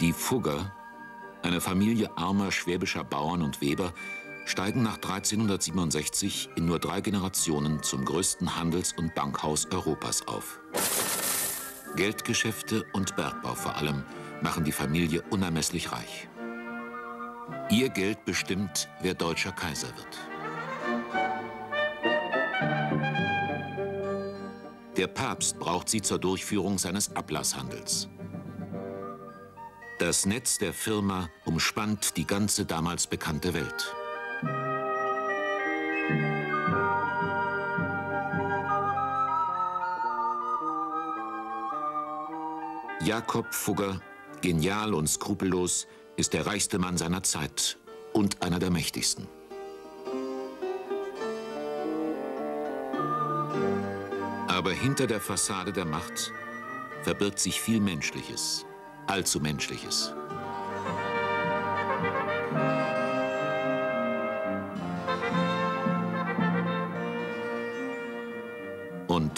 Die Fugger, eine Familie armer schwäbischer Bauern und Weber, steigen nach 1367 in nur drei Generationen zum größten Handels- und Bankhaus Europas auf. Geldgeschäfte und Bergbau vor allem machen die Familie unermesslich reich. Ihr Geld bestimmt, wer deutscher Kaiser wird. Der Papst braucht sie zur Durchführung seines Ablasshandels. Das Netz der Firma umspannt die ganze damals bekannte Welt. Jakob Fugger, genial und skrupellos, ist der reichste Mann seiner Zeit und einer der mächtigsten. Aber hinter der Fassade der Macht verbirgt sich viel Menschliches, allzu Menschliches.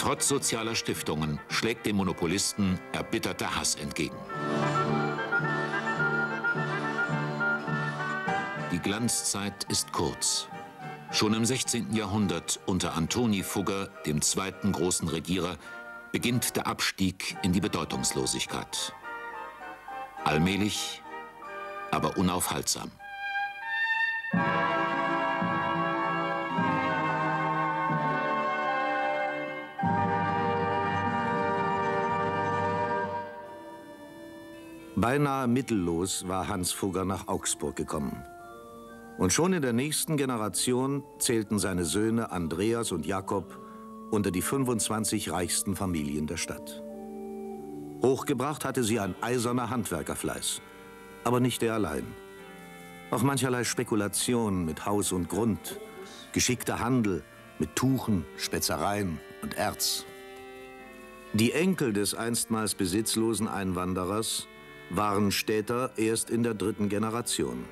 Trotz sozialer Stiftungen schlägt dem Monopolisten erbitterter Hass entgegen. Die Glanzzeit ist kurz. Schon im 16. Jahrhundert unter Antoni Fugger, dem zweiten großen Regierer, beginnt der Abstieg in die Bedeutungslosigkeit. Allmählich, aber unaufhaltsam. Beinahe mittellos war Hans Fugger nach Augsburg gekommen. Und schon in der nächsten Generation zählten seine Söhne Andreas und Jakob unter die 25 reichsten Familien der Stadt. Hochgebracht hatte sie ein eiserner Handwerkerfleiß, aber nicht er allein. Auch mancherlei Spekulation mit Haus und Grund, geschickter Handel mit Tuchen, Spezereien und Erz. Die Enkel des einstmals besitzlosen Einwanderers waren Städter erst in der dritten Generation.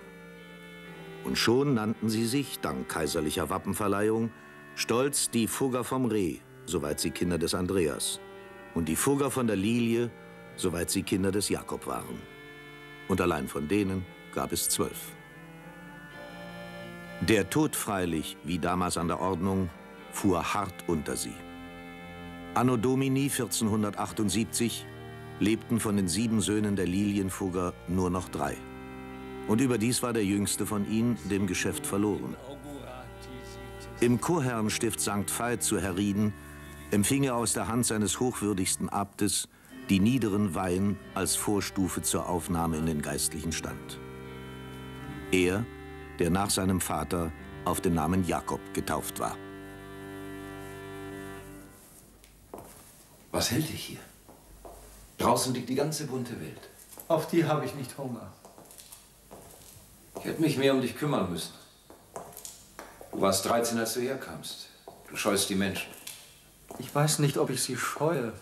Und schon nannten sie sich, dank kaiserlicher Wappenverleihung, stolz die Fugger vom Reh, soweit sie Kinder des Andreas, und die Fugger von der Lilie, soweit sie Kinder des Jakob waren. Und allein von denen gab es zwölf. Der Tod freilich, wie damals an der Ordnung, fuhr hart unter sie. Anno Domini 1478 lebten von den sieben Söhnen der Lilienfugger nur noch drei. Und überdies war der jüngste von ihnen dem Geschäft verloren. Im Chorherrenstift St. Veit zu Herrieden empfing er aus der Hand seines hochwürdigsten Abtes die niederen Weihen als Vorstufe zur Aufnahme in den geistlichen Stand. Er, der nach seinem Vater auf den Namen Jakob getauft war. Was hält dich hier? Draußen liegt die ganze bunte Welt. Auf die habe ich nicht Hunger. Ich hätte mich mehr um dich kümmern müssen. Du warst 13, als du herkamst. Du scheust die Menschen. Ich weiß nicht, ob ich sie scheue.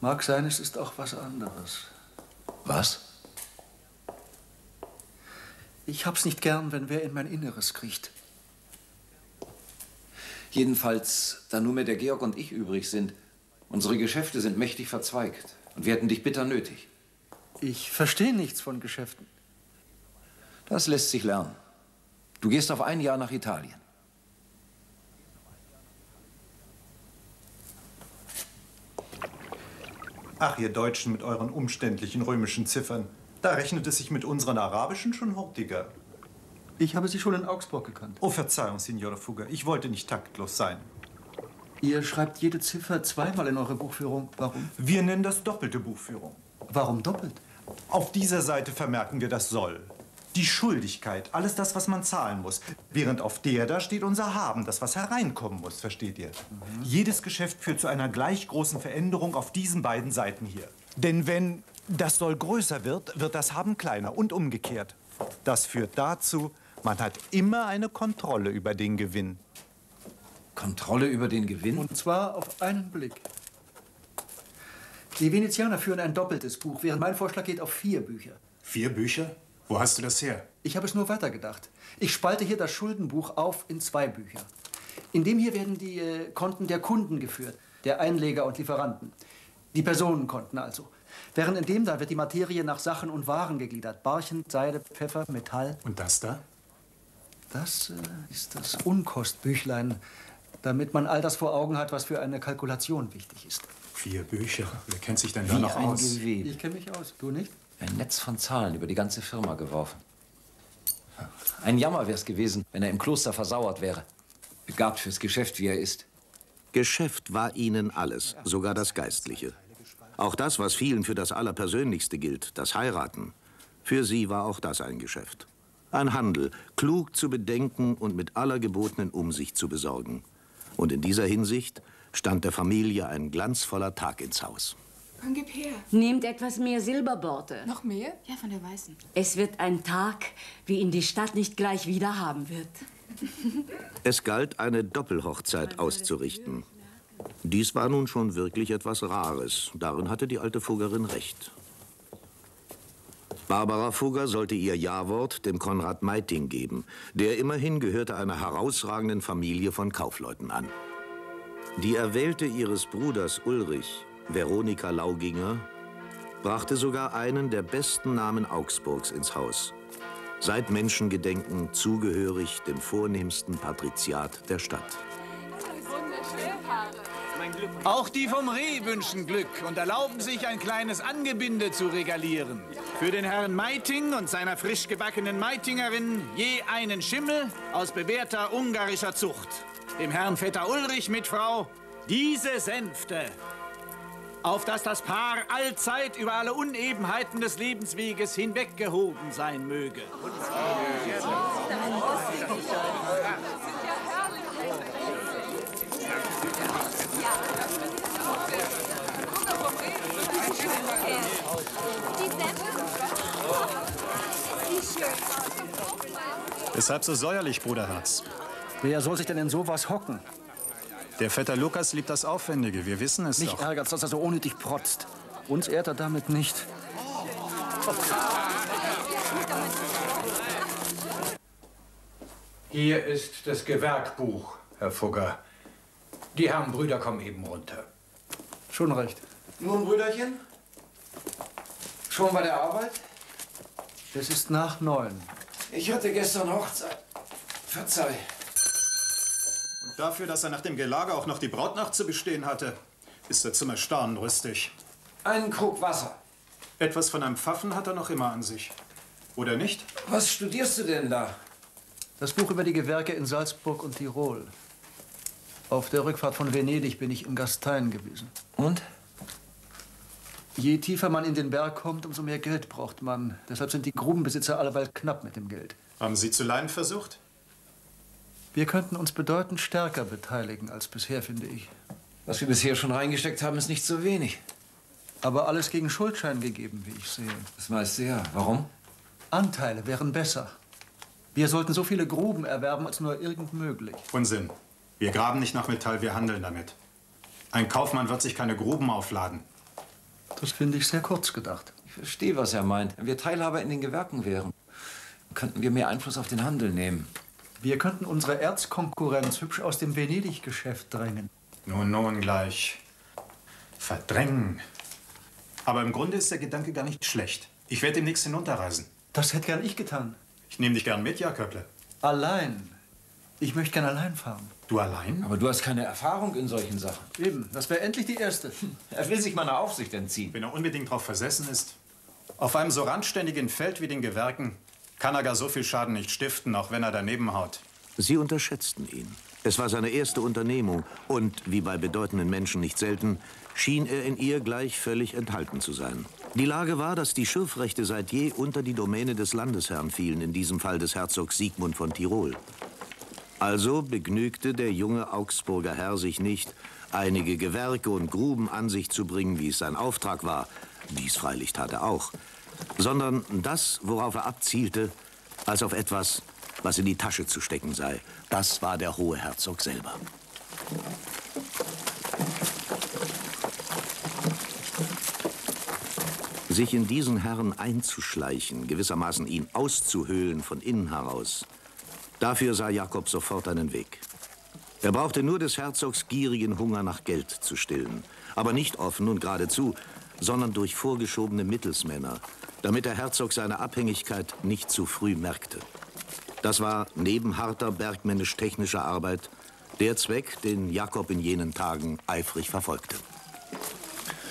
Mag sein, es ist auch was anderes. Was? Ich hab's nicht gern, wenn wer in mein Inneres kriecht. Jedenfalls, da nur mehr der Georg und ich übrig sind, unsere Geschäfte sind mächtig verzweigt und wir hätten dich bitter nötig. Ich verstehe nichts von Geschäften. Das lässt sich lernen. Du gehst auf ein Jahr nach Italien. Ach, ihr Deutschen mit euren umständlichen römischen Ziffern. Da rechnet es sich mit unseren arabischen schon hurtiger. Ich habe Sie schon in Augsburg gekannt. Oh, Verzeihung, Signore Fugger. Ich wollte nicht taktlos sein. Ihr schreibt jede Ziffer zweimal in eure Buchführung. Warum? Wir nennen das doppelte Buchführung. Warum doppelt? Auf dieser Seite vermerken wir das Soll. Die Schuldigkeit, alles das, was man zahlen muss. Während auf der da steht unser Haben, das, was hereinkommen muss, versteht ihr? Mhm. Jedes Geschäft führt zu einer gleich großen Veränderung auf diesen beiden Seiten hier. Denn wenn das Soll größer wird, wird das Haben kleiner und umgekehrt. Das führt dazu, man hat immer eine Kontrolle über den Gewinn. Kontrolle über den Gewinn? Und zwar auf einen Blick. Die Venezianer führen ein doppeltes Buch, während mein Vorschlag geht auf vier Bücher. Vier Bücher? Wo hast du das her? Ich habe es nur weitergedacht. Ich spalte hier das Schuldenbuch auf in zwei Bücher. In dem hier werden die äh, Konten der Kunden geführt, der Einleger und Lieferanten. Die Personenkonten also. Während in dem da wird die Materie nach Sachen und Waren gegliedert. Barchen, Seide, Pfeffer, Metall. Und das da? Das äh, ist das Unkostbüchlein, damit man all das vor Augen hat, was für eine Kalkulation wichtig ist. Vier Bücher. Wer kennt sich denn da Wie noch ein aus? Gewebe. Ich kenne mich aus. Du nicht? Ein Netz von Zahlen über die ganze Firma geworfen. Ein Jammer wäre es gewesen, wenn er im Kloster versauert wäre. Begabt fürs Geschäft, wie er ist. Geschäft war ihnen alles, sogar das Geistliche. Auch das, was vielen für das Allerpersönlichste gilt, das Heiraten. Für sie war auch das ein Geschäft. Ein Handel, klug zu bedenken und mit aller gebotenen Umsicht zu besorgen. Und in dieser Hinsicht stand der Familie ein glanzvoller Tag ins Haus. Komm, gib her. Nehmt etwas mehr Silberborte. Noch mehr? Ja, von der weißen. Es wird ein Tag, wie ihn die Stadt nicht gleich wieder haben wird. Es galt, eine Doppelhochzeit auszurichten. Dies war nun schon wirklich etwas Rares. Darin hatte die alte Fuggerin recht. Barbara Fugger sollte ihr Ja-Wort dem Konrad Meiting geben. Der immerhin gehörte einer herausragenden Familie von Kaufleuten an. Die Erwählte ihres Bruders Ulrich, Veronika Lauginger, brachte sogar einen der besten Namen Augsburgs ins Haus. Seit Menschengedenken zugehörig dem vornehmsten Patriziat der Stadt. Auch die vom Reh wünschen Glück und erlauben sich ein kleines Angebinde zu regalieren. Für den Herrn Meiting und seiner frisch gebackenen Meitingerin je einen Schimmel aus bewährter ungarischer Zucht. Dem Herrn Vetter Ulrich mit Frau diese Sänfte. Auf dass das Paar allzeit über alle Unebenheiten des Lebensweges hinweggehoben sein möge. Weshalb so säuerlich, Bruderherz? Wer soll sich denn in sowas hocken? Der Vetter Lukas liebt das Aufwendige. Wir wissen es Mich doch. ärgert's, dass er so unnötig protzt. Uns ehrt er damit nicht. Hier ist das Gewerkbuch, Herr Fugger. Die Herren Brüder kommen eben runter. Schon recht. Nun, Brüderchen? Schon bei der Arbeit? Es ist nach neun. Ich hatte gestern Hochzeit. Verzeih. Und dafür, dass er nach dem Gelage auch noch die Brautnacht zu bestehen hatte, ist er zum Erstaunen rüstig. Einen Krug Wasser. Etwas von einem Pfaffen hat er noch immer an sich. Oder nicht? Was studierst du denn da? Das Buch über die Gewerke in Salzburg und Tirol. Auf der Rückfahrt von Venedig bin ich in Gastein gewesen. Und? Je tiefer man in den Berg kommt, umso mehr Geld braucht man. Deshalb sind die Grubenbesitzer alleweil knapp mit dem Geld. Haben Sie zu leihen versucht? Wir könnten uns bedeutend stärker beteiligen als bisher, finde ich. Was wir bisher schon reingesteckt haben, ist nicht so wenig. Aber alles gegen Schuldschein gegeben, wie ich sehe. Das weißt du ja. Warum? Anteile wären besser. Wir sollten so viele Gruben erwerben, als nur irgend möglich. Unsinn. Wir graben nicht nach Metall, wir handeln damit. Ein Kaufmann wird sich keine Gruben aufladen. Das finde ich sehr kurz gedacht. Ich verstehe, was er meint. Wenn wir Teilhaber in den Gewerken wären, könnten wir mehr Einfluss auf den Handel nehmen. Wir könnten unsere Erzkonkurrenz hübsch aus dem Venedig-Geschäft drängen. Nun, nun gleich. Verdrängen. Aber im Grunde ist der Gedanke gar nicht schlecht. Ich werde demnächst hinunterreisen. Das hätte gern ich getan. Ich nehme dich gern mit, Jaköble. Allein. Ich möchte gern allein fahren. Du allein? Aber du hast keine Erfahrung in solchen Sachen. Eben, das wäre endlich die erste. Er will sich meiner Aufsicht entziehen. Wenn er unbedingt darauf versessen ist. Auf einem so randständigen Feld wie den Gewerken kann er gar so viel Schaden nicht stiften, auch wenn er daneben haut. Sie unterschätzten ihn. Es war seine erste Unternehmung und, wie bei bedeutenden Menschen nicht selten, schien er in ihr gleich völlig enthalten zu sein. Die Lage war, dass die Schürfrechte seit je unter die Domäne des Landesherrn fielen, in diesem Fall des Herzogs Siegmund von Tirol. Also begnügte der junge Augsburger Herr sich nicht, einige Gewerke und Gruben an sich zu bringen, wie es sein Auftrag war, dies freilich tat er auch, sondern das, worauf er abzielte, als auf etwas, was in die Tasche zu stecken sei. Das war der hohe Herzog selber. Sich in diesen Herrn einzuschleichen, gewissermaßen ihn auszuhöhlen von innen heraus, dafür sah Jakob sofort einen Weg. Er brauchte nur des Herzogs gierigen Hunger nach Geld zu stillen, aber nicht offen und geradezu, sondern durch vorgeschobene Mittelsmänner, damit der Herzog seine Abhängigkeit nicht zu früh merkte. Das war neben harter bergmännisch-technischer Arbeit der Zweck, den Jakob in jenen Tagen eifrig verfolgte.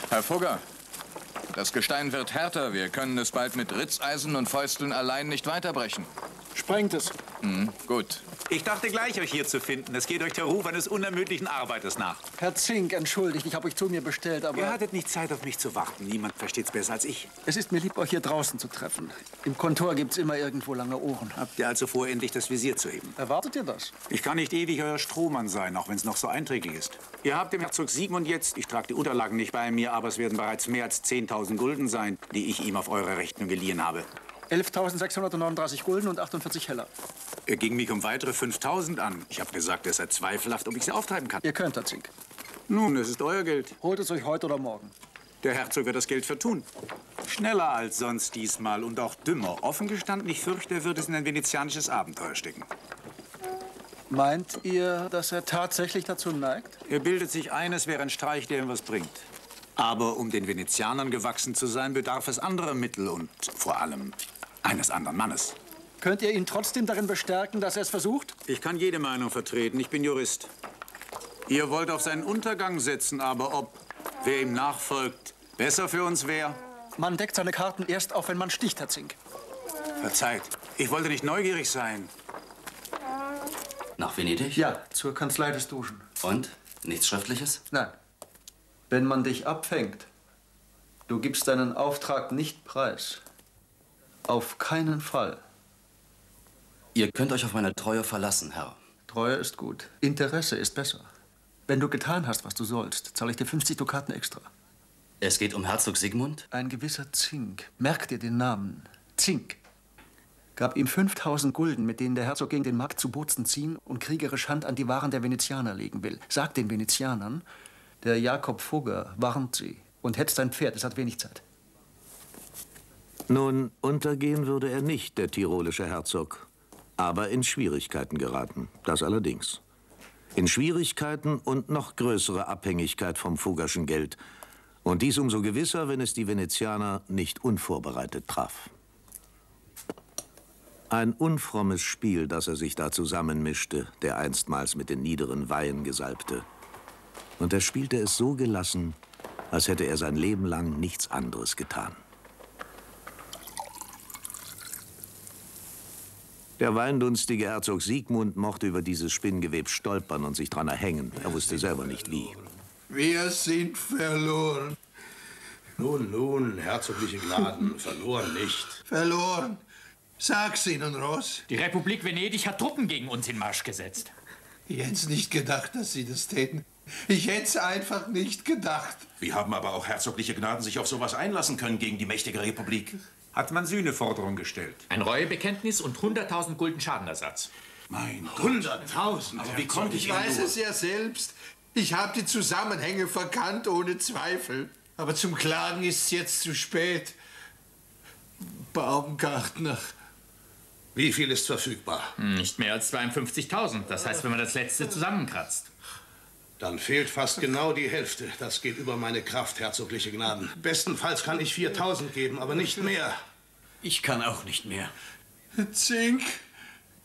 Herr Fugger, das Gestein wird härter. Wir können es bald mit Ritzeisen und Fäusteln allein nicht weiterbrechen. Sprengt es. Hm, gut. Ich dachte gleich, euch hier zu finden. Es geht euch der Ruf eines unermüdlichen Arbeiters nach. Herr Zink, entschuldigt, ich habe euch zu mir bestellt, aber... Ihr hattet nicht Zeit, auf mich zu warten. Niemand versteht's besser als ich. Es ist mir lieb, euch hier draußen zu treffen. Im Kontor gibt's immer irgendwo lange Ohren. Habt ihr also vor, endlich das Visier zu heben? Erwartet ihr das? Ich kann nicht ewig euer Strohmann sein, auch wenn es noch so einträglich ist. Ihr habt dem Herzog Sigmund jetzt, ich trage die Unterlagen nicht bei mir, aber es werden bereits mehr als 10.000 Gulden sein, die ich ihm auf eure Rechnung geliehen habe. 11.639 Gulden und 48 Heller. Er ging mich um weitere 5.000 an. Ich habe gesagt, er sei zweifelhaft, ob ich sie auftreiben kann. Ihr könnt, Herr Zink. Nun, es ist euer Geld. Holt es euch heute oder morgen. Der Herzog wird das Geld vertun. Schneller als sonst diesmal und auch dümmer. Offen gestanden, ich fürchte, er wird es in ein venezianisches Abenteuer stecken. Meint ihr, dass er tatsächlich dazu neigt? Er bildet sich ein, es wäre ein Streich, der ihm was bringt. Aber um den Venezianern gewachsen zu sein, bedarf es anderer Mittel und vor allem eines anderen Mannes. Könnt ihr ihn trotzdem darin bestärken, dass er es versucht? Ich kann jede Meinung vertreten. Ich bin Jurist. Ihr wollt auf seinen Untergang setzen, aber ob, wer ihm nachfolgt, besser für uns wäre? Man deckt seine Karten erst auf, wenn man sticht, Herr Zink. Verzeiht, ich wollte nicht neugierig sein. Nach Venedig? Ja, zur Kanzlei des Duschen. Und? Nichts Schriftliches? Nein. Wenn man dich abfängt, du gibst deinen Auftrag nicht preis. Auf keinen Fall. Ihr könnt euch auf meine Treue verlassen, Herr. Treue ist gut. Interesse ist besser. Wenn du getan hast, was du sollst, zahle ich dir 50 Dukaten extra. Es geht um Herzog Sigmund? Ein gewisser Zink. Merk dir den Namen. Zink. Gab ihm 5000 Gulden, mit denen der Herzog gegen den Markt zu Bozen ziehen und kriegerisch Hand an die Waren der Venezianer legen will. Sag den Venezianern, der Jakob Fugger warnt sie und hetzt sein Pferd. Es hat wenig Zeit. Nun, untergehen würde er nicht, der tirolische Herzog. Aber in Schwierigkeiten geraten. Das allerdings. In Schwierigkeiten und noch größere Abhängigkeit vom Fuggerschen Geld. Und dies umso gewisser, wenn es die Venezianer nicht unvorbereitet traf. Ein unfrommes Spiel, das er sich da zusammenmischte, der einstmals mit den niederen Weihen gesalbte. Und er spielte es so gelassen, als hätte er sein Leben lang nichts anderes getan. Der weindunstige Herzog Siegmund mochte über dieses Spinngeweb stolpern und sich dran erhängen. Er wusste selber nicht wie. Wir sind verloren. Nun, nun, herzogliche Gnaden, verloren nicht. Verloren? Sag's ihnen, Ross. Die Republik Venedig hat Truppen gegen uns in Marsch gesetzt. Ich hätt's nicht gedacht, dass sie das täten. Ich hätt's einfach nicht gedacht. Wie haben aber auch herzogliche Gnaden sich auf sowas einlassen können gegen die mächtige Republik? Hat man Sühneforderung gestellt? Ein Reuebekenntnis und 100.000 Gulden Schadenersatz. Mein Hunderttausend. Aber wie konnte ich Ich weiß nur- es ja selbst. Ich habe die Zusammenhänge verkannt, ohne Zweifel. Aber zum Klagen ist es jetzt zu spät. Baumgartner. Wie viel ist verfügbar? Nicht mehr als 52.000. Das heißt, wenn man das letzte zusammenkratzt. Dann fehlt fast genau die Hälfte. Das geht über meine Kraft, herzogliche Gnaden. Bestenfalls kann ich 4000 geben, aber nicht mehr. Ich kann auch nicht mehr. Zink.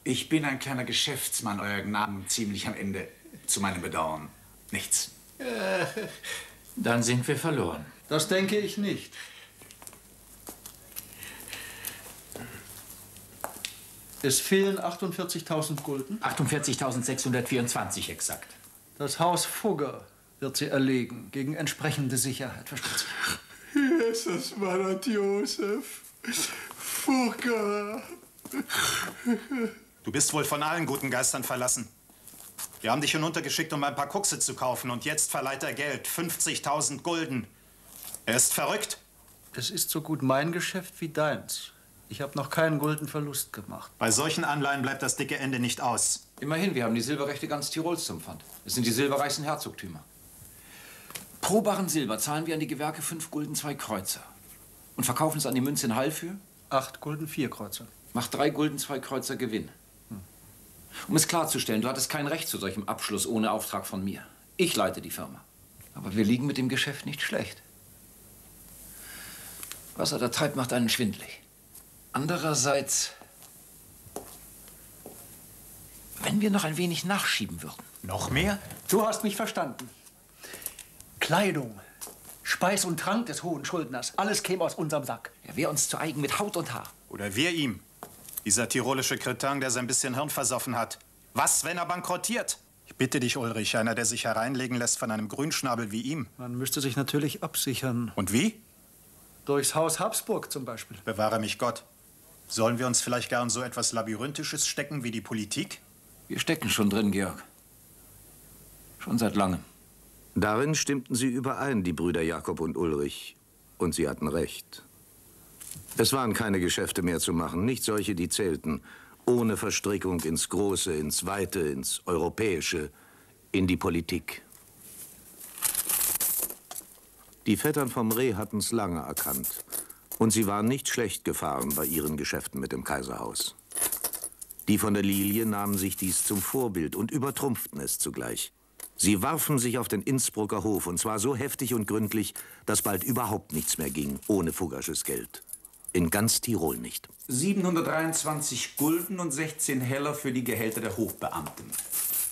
Ich bin ein kleiner Geschäftsmann, euer Gnaden, ziemlich am Ende. Zu meinem Bedauern. Nichts. Dann sind wir verloren. Das denke ich nicht. Es fehlen 48.000 Gulden. 48.624 exakt. Das Haus Fugger wird sie erlegen, gegen entsprechende Sicherheit, versteht sich. Jesus, Marat Josef. Fugger. Du bist wohl von allen guten Geistern verlassen. Wir haben dich hinuntergeschickt, um ein paar Kuxe zu kaufen. Und jetzt verleiht er Geld. 50.000 Gulden. Er ist verrückt. Es ist so gut mein Geschäft wie deins. Ich habe noch keinen Guldenverlust gemacht. Bei solchen Anleihen bleibt das dicke Ende nicht aus. Immerhin, wir haben die Silberrechte ganz Tirols zum Pfand. Es sind die silberreichsten Herzogtümer. Pro Barren Silber zahlen wir an die Gewerke fünf Gulden zwei Kreuzer. Und verkaufen es an die Münze in Hall für? Acht Gulden, vier Kreuzer. Macht drei Gulden, zwei Kreuzer Gewinn. Um es klarzustellen, du hattest kein Recht zu solchem Abschluss ohne Auftrag von mir. Ich leite die Firma. Aber wir liegen mit dem Geschäft nicht schlecht. Was er da treibt, macht einen schwindlig. Andererseits, wenn wir noch ein wenig nachschieben würden. Noch mehr? Du hast mich verstanden. Kleidung, Speis und Trank des hohen Schuldners, alles käme aus unserem Sack. Er wäre uns zu eigen mit Haut und Haar. Oder wir ihm. Dieser tirolische Kretin, der sein bisschen Hirn versoffen hat. Was, wenn er bankrottiert? Ich bitte dich, Ulrich, einer, der sich hereinlegen lässt von einem Grünschnabel wie ihm. Man müsste sich natürlich absichern. Und wie? Durchs Haus Habsburg zum Beispiel. Bewahre mich Gott. Sollen wir uns vielleicht gern so etwas Labyrinthisches stecken wie die Politik? Wir stecken schon drin, Georg. Schon seit langem. Darin stimmten sie überein, die Brüder Jakob und Ulrich. Und sie hatten recht. Es waren keine Geschäfte mehr zu machen, nicht solche, die zählten. Ohne Verstrickung ins Große, ins Weite, ins Europäische, in die Politik. Die Vettern vom Reh hatten's lange erkannt. Und sie waren nicht schlecht gefahren bei ihren Geschäften mit dem Kaiserhaus. Die von der Lilie nahmen sich dies zum Vorbild und übertrumpften es zugleich. Sie warfen sich auf den Innsbrucker Hof, und zwar so heftig und gründlich, dass bald überhaupt nichts mehr ging, ohne Fuggersches Geld. In ganz Tirol nicht. 723 Gulden und 16 Heller für die Gehälter der Hofbeamten.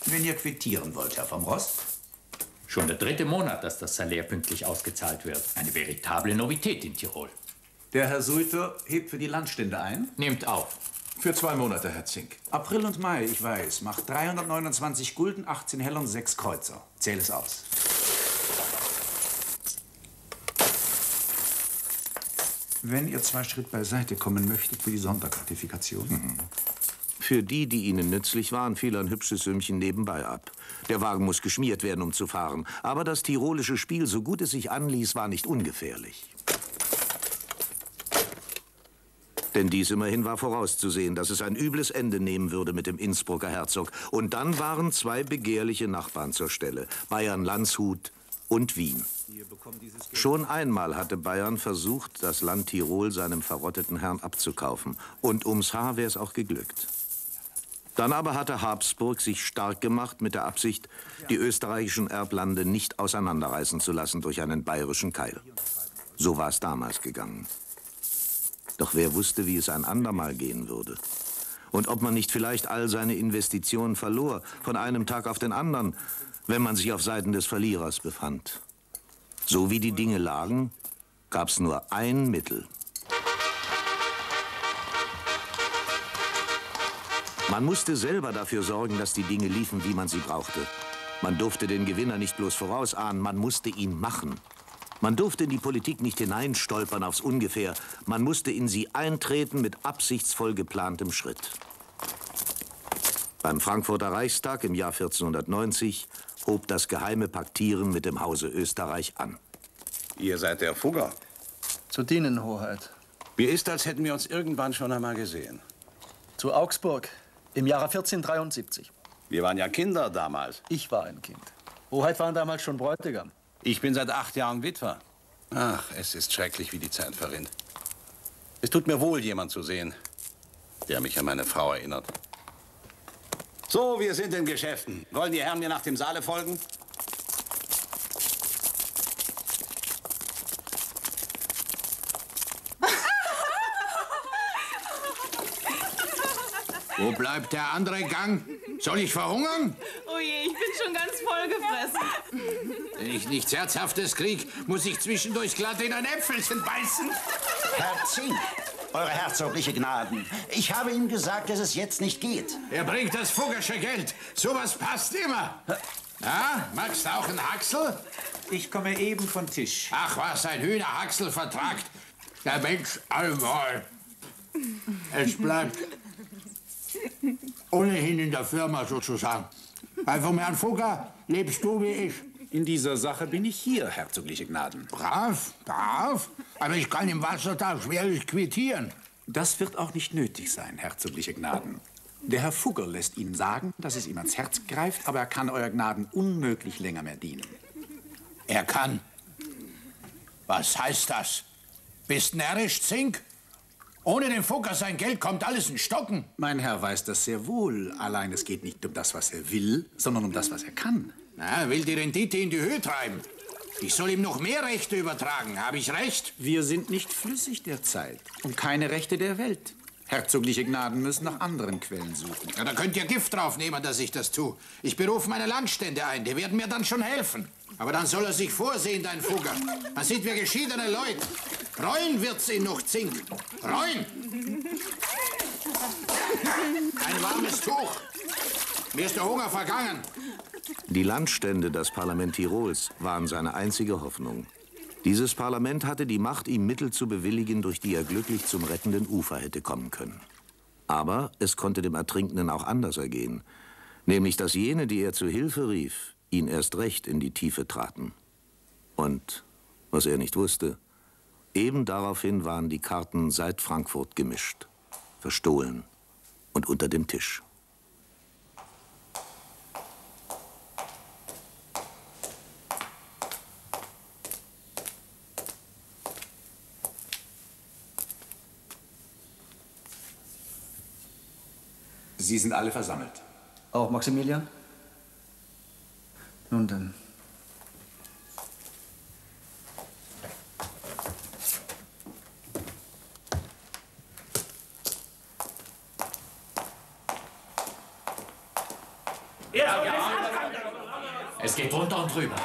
Wenn ihr quittieren wollt, Herr vom Rost. Schon der dritte Monat, dass das Salär pünktlich ausgezahlt wird. Eine veritable Novität in Tirol. Der Herr Suiter hebt für die Landstände ein. Nehmt auf. Für zwei Monate, Herr Zink. April und Mai, ich weiß, macht 329 Gulden, 18 Heller und 6 Kreuzer. Zähl es aus. Wenn ihr zwei Schritt beiseite kommen möchtet für die Sondergratifikation. Mhm. Für die, die ihnen nützlich waren, fiel ein hübsches Sümmchen nebenbei ab. Der Wagen muss geschmiert werden, um zu fahren. Aber das tirolische Spiel, so gut es sich anließ, war nicht ungefährlich. Denn dies immerhin war vorauszusehen, dass es ein übles Ende nehmen würde mit dem Innsbrucker Herzog. Und dann waren zwei begehrliche Nachbarn zur Stelle, Bayern Landshut und Wien. Schon einmal hatte Bayern versucht, das Land Tirol seinem verrotteten Herrn abzukaufen. Und ums Haar wäre es auch geglückt. Dann aber hatte Habsburg sich stark gemacht mit der Absicht, die österreichischen Erblande nicht auseinanderreißen zu lassen durch einen bayerischen Keil. So war es damals gegangen. Doch wer wusste, wie es ein andermal gehen würde? Und ob man nicht vielleicht all seine Investitionen verlor, von einem Tag auf den anderen, wenn man sich auf Seiten des Verlierers befand. So wie die Dinge lagen, gab es nur ein Mittel. Man musste selber dafür sorgen, dass die Dinge liefen, wie man sie brauchte. Man durfte den Gewinner nicht bloß vorausahnen, man musste ihn machen. Man durfte in die Politik nicht hineinstolpern aufs Ungefähr. Man musste in sie eintreten mit absichtsvoll geplantem Schritt. Beim Frankfurter Reichstag im Jahr 1490 hob das geheime Paktieren mit dem Hause Österreich an. Ihr seid der Fugger. Zu dienen, Hoheit. Mir ist, als hätten wir uns irgendwann schon einmal gesehen. Zu Augsburg im Jahre 1473. Wir waren ja Kinder damals. Ich war ein Kind. Hoheit waren damals schon Bräutigam. Ich bin seit acht Jahren Witwer. Ach, es ist schrecklich, wie die Zeit verrinnt. Es tut mir wohl, jemand zu sehen, der mich an meine Frau erinnert. So, wir sind in Geschäften. Wollen die Herren mir nach dem Saale folgen? Wo bleibt der andere Gang? Soll ich verhungern? Oh je, ich bin schon ganz voll gefressen. Wenn ich nichts Herzhaftes krieg, muss ich zwischendurch glatt in ein Äpfelchen beißen. Herr Zink, Eure herzogliche Gnaden, ich habe Ihnen gesagt, dass es jetzt nicht geht. Er bringt das Fuggersche Geld. Sowas passt immer. Ja, magst du auch einen Haxel? Ich komme eben von Tisch. Ach was, ein Hühnerhaxel vertragt. Der Mensch einmal. Es bleibt ohnehin in der Firma sozusagen. Weil vom Herrn Fugger lebst du wie ich. In dieser Sache bin ich hier, herzogliche Gnaden. Brav, brav. Aber ich kann im Wassertag schwerlich quittieren. Das wird auch nicht nötig sein, herzogliche Gnaden. Der Herr Fugger lässt Ihnen sagen, dass es ihm ans Herz greift, aber er kann Euer Gnaden unmöglich länger mehr dienen. Er kann. Was heißt das? Bist närrisch, Zink? Ohne den Fugger sein Geld kommt alles in Stocken. Mein Herr weiß das sehr wohl. Allein es geht nicht um das, was er will, sondern um das, was er kann. Na, will die Rendite in die Höhe treiben. Ich soll ihm noch mehr Rechte übertragen. Habe ich recht? Wir sind nicht flüssig derzeit und keine Rechte der Welt. Herzogliche Gnaden müssen nach anderen Quellen suchen. Ja, da könnt ihr Gift draufnehmen, dass ich das tue. Ich berufe meine Landstände ein. Die werden mir dann schon helfen. Aber dann soll er sich vorsehen, dein Fugger. Man sieht wir geschiedene Leute. Reuen wird's ihn noch zinken. Reuen! Ein warmes Tuch. Mir ist der Hunger vergangen. Die Landstände, das Parlament Tirols, waren seine einzige Hoffnung. Dieses Parlament hatte die Macht, ihm Mittel zu bewilligen, durch die er glücklich zum rettenden Ufer hätte kommen können. Aber es konnte dem Ertrinkenden auch anders ergehen, nämlich dass jene, die er zu Hilfe rief, ihn erst recht in die Tiefe traten. Und, was er nicht wusste, eben daraufhin waren die Karten seit Frankfurt gemischt, verstohlen und unter dem Tisch. Sie sind alle versammelt. Auch Maximilian? Nun dann. Es geht runter und drüber.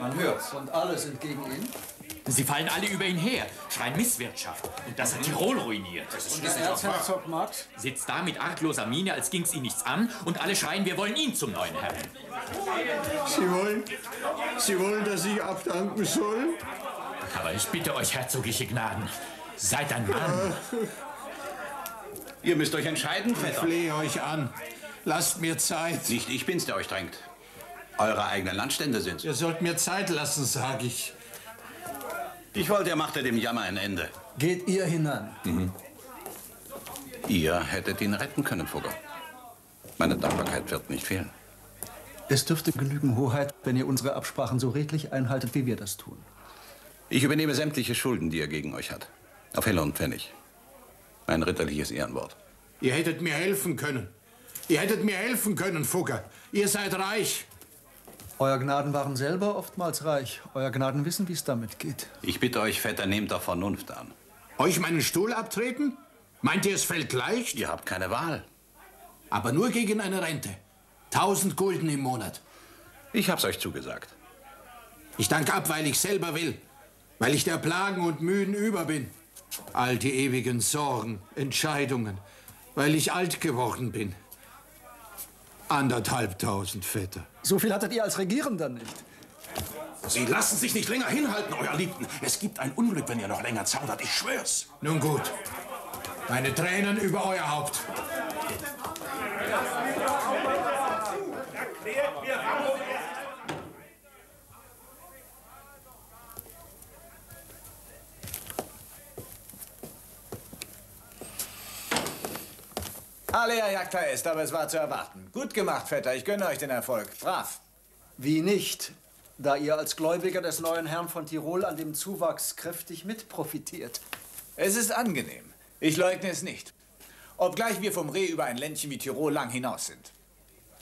Man hört's. Und alle sind gegen ihn? Sie fallen alle über ihn her, schreien Misswirtschaft. Und das hat Tirol ruiniert. Und der Erzherzog Max? Sitzt da mit argloser Miene, als ging's ihn nichts an. Und alle schreien, wir wollen ihn zum neuen Herrn. Sie wollen, Sie wollen, dass ich abdanken soll? Aber ich bitte euch, herzogliche Gnaden, seid ein Mann. Ihr müsst euch entscheiden, Ich Vetter. flehe euch an. Lasst mir Zeit. Nicht ich bin's, der euch drängt. Eure eigenen Landstände sind's. Ihr sollt mir Zeit lassen, sag ich. Ich wollte, er machte dem Jammer ein Ende. Geht ihr hinan. Mhm. Ihr hättet ihn retten können, Fugger. Meine Dankbarkeit wird nicht fehlen. Es dürfte genügen, Hoheit, wenn ihr unsere Absprachen so redlich einhaltet, wie wir das tun. Ich übernehme sämtliche Schulden, die er gegen euch hat. Auf Heller und Pfennig. Ein ritterliches Ehrenwort. Ihr hättet mir helfen können. Ihr hättet mir helfen können, Fugger. Ihr seid reich. Euer Gnaden waren selber oftmals reich. Euer Gnaden wissen, wie es damit geht. Ich bitte euch, Vetter, nehmt doch Vernunft an. Euch meinen Stuhl abtreten? Meint ihr, es fällt leicht? Ihr habt keine Wahl. Aber nur gegen eine Rente. Tausend Gulden im Monat. Ich hab's euch zugesagt. Ich danke ab, weil ich selber will. Weil ich der Plagen und Mühen über bin. All die ewigen Sorgen, Entscheidungen. Weil ich alt geworden bin. Anderthalbtausend Vetter. So viel hattet ihr als Regierender nicht. Sie lassen sich nicht länger hinhalten, euer Liebten. Es gibt ein Unglück, wenn ihr noch länger zaudert. Ich schwör's. Nun gut. Meine Tränen über euer Haupt. Alle erjagter ist, aber es war zu erwarten. Gut gemacht, Vetter. Ich gönne euch den Erfolg. Brav. Wie nicht, da ihr als Gläubiger des neuen Herrn von Tirol an dem Zuwachs kräftig mitprofitiert. Es ist angenehm. Ich leugne es nicht. Obgleich wir vom Reh über ein Ländchen wie Tirol lang hinaus sind.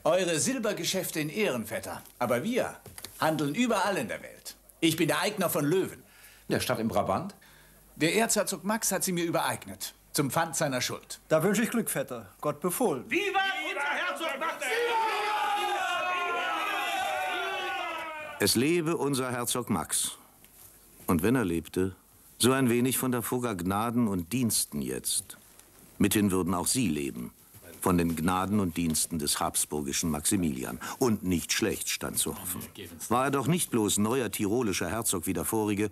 Eure Silbergeschäfte in Ehren, Vetter. Aber wir handeln überall in der Welt. Ich bin der Eigner von Löwen. Der Stadt im Brabant? Der Erzherzog Max hat sie mir übereignet. Zum Pfand seiner Schuld. Da wünsche ich Glück, Vetter. Gott befohlen. Viva unser Herzog Max! Es lebe unser Herzog Max. Und wenn er lebte, so ein wenig von der Fugger Gnaden und Diensten jetzt. Mithin würden auch sie leben. Von den Gnaden und Diensten des habsburgischen Maximilian. Und nicht schlecht stand zu hoffen. War er doch nicht bloß neuer tirolischer Herzog wie der vorige,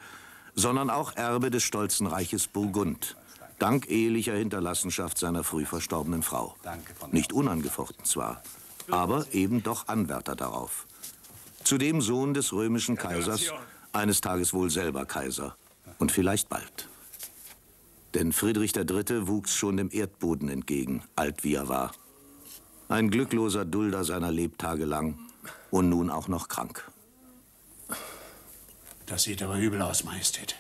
sondern auch Erbe des stolzen Reiches Burgund. Dank ehelicher Hinterlassenschaft seiner früh verstorbenen Frau. Nicht unangefochten zwar, aber eben doch Anwärter darauf. Zudem Sohn des römischen Kaisers, eines Tages wohl selber Kaiser. Und vielleicht bald. Denn Friedrich III. wuchs schon dem Erdboden entgegen, alt wie er war. Ein glückloser Dulder seiner Lebtage lang und nun auch noch krank. Das sieht aber übel aus, Majestät.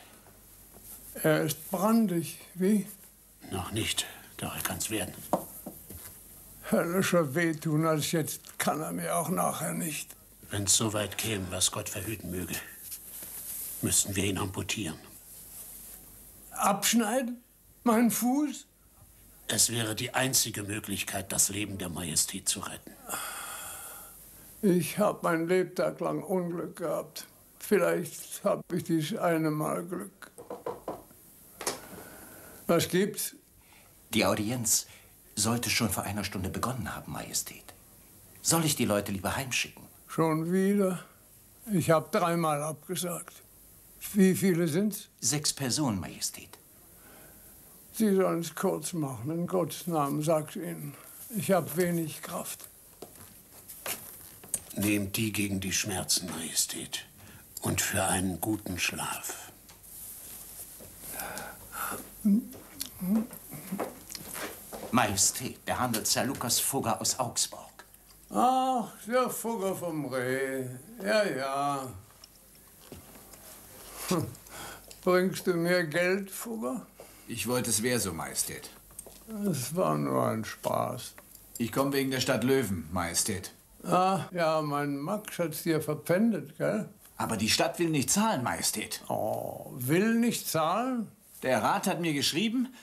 Er ist brandig. Wie? Noch nicht, doch er kann's werden. Höllischer wehtun als jetzt kann er mir auch nachher nicht. Wenn's so weit käme, was Gott verhüten möge, müssten wir ihn amputieren. Abschneiden? Mein Fuß? Es wäre die einzige Möglichkeit, das Leben der Majestät zu retten. Ich habe mein Lebtag lang Unglück gehabt. Vielleicht habe ich dies eine Mal Glück. Was gibt's? Die Audienz sollte schon vor einer Stunde begonnen haben, Majestät. Soll ich die Leute lieber heimschicken? Schon wieder? Ich habe dreimal abgesagt. Wie viele sind's? Sechs Personen, Majestät. Sie sollen es kurz machen. In Gottes Namen sag's ihnen. Ich habe wenig Kraft. Nehmt die gegen die Schmerzen, Majestät. Und für einen guten Schlaf. Majestät, der Handelsherr Lukas Fugger aus Augsburg. Ach, der Fugger vom Reh. Ja, ja. Hm. Bringst du mir Geld, Fugger? Ich wollte, es wäre so, Majestät. Es war nur ein Spaß. Ich komme wegen der Stadt Löwen, Majestät. Ah, ja, mein Max hat's dir verpfändet, gell? Aber die Stadt will nicht zahlen, Majestät. Oh, will nicht zahlen? Der Rat hat mir geschrieben,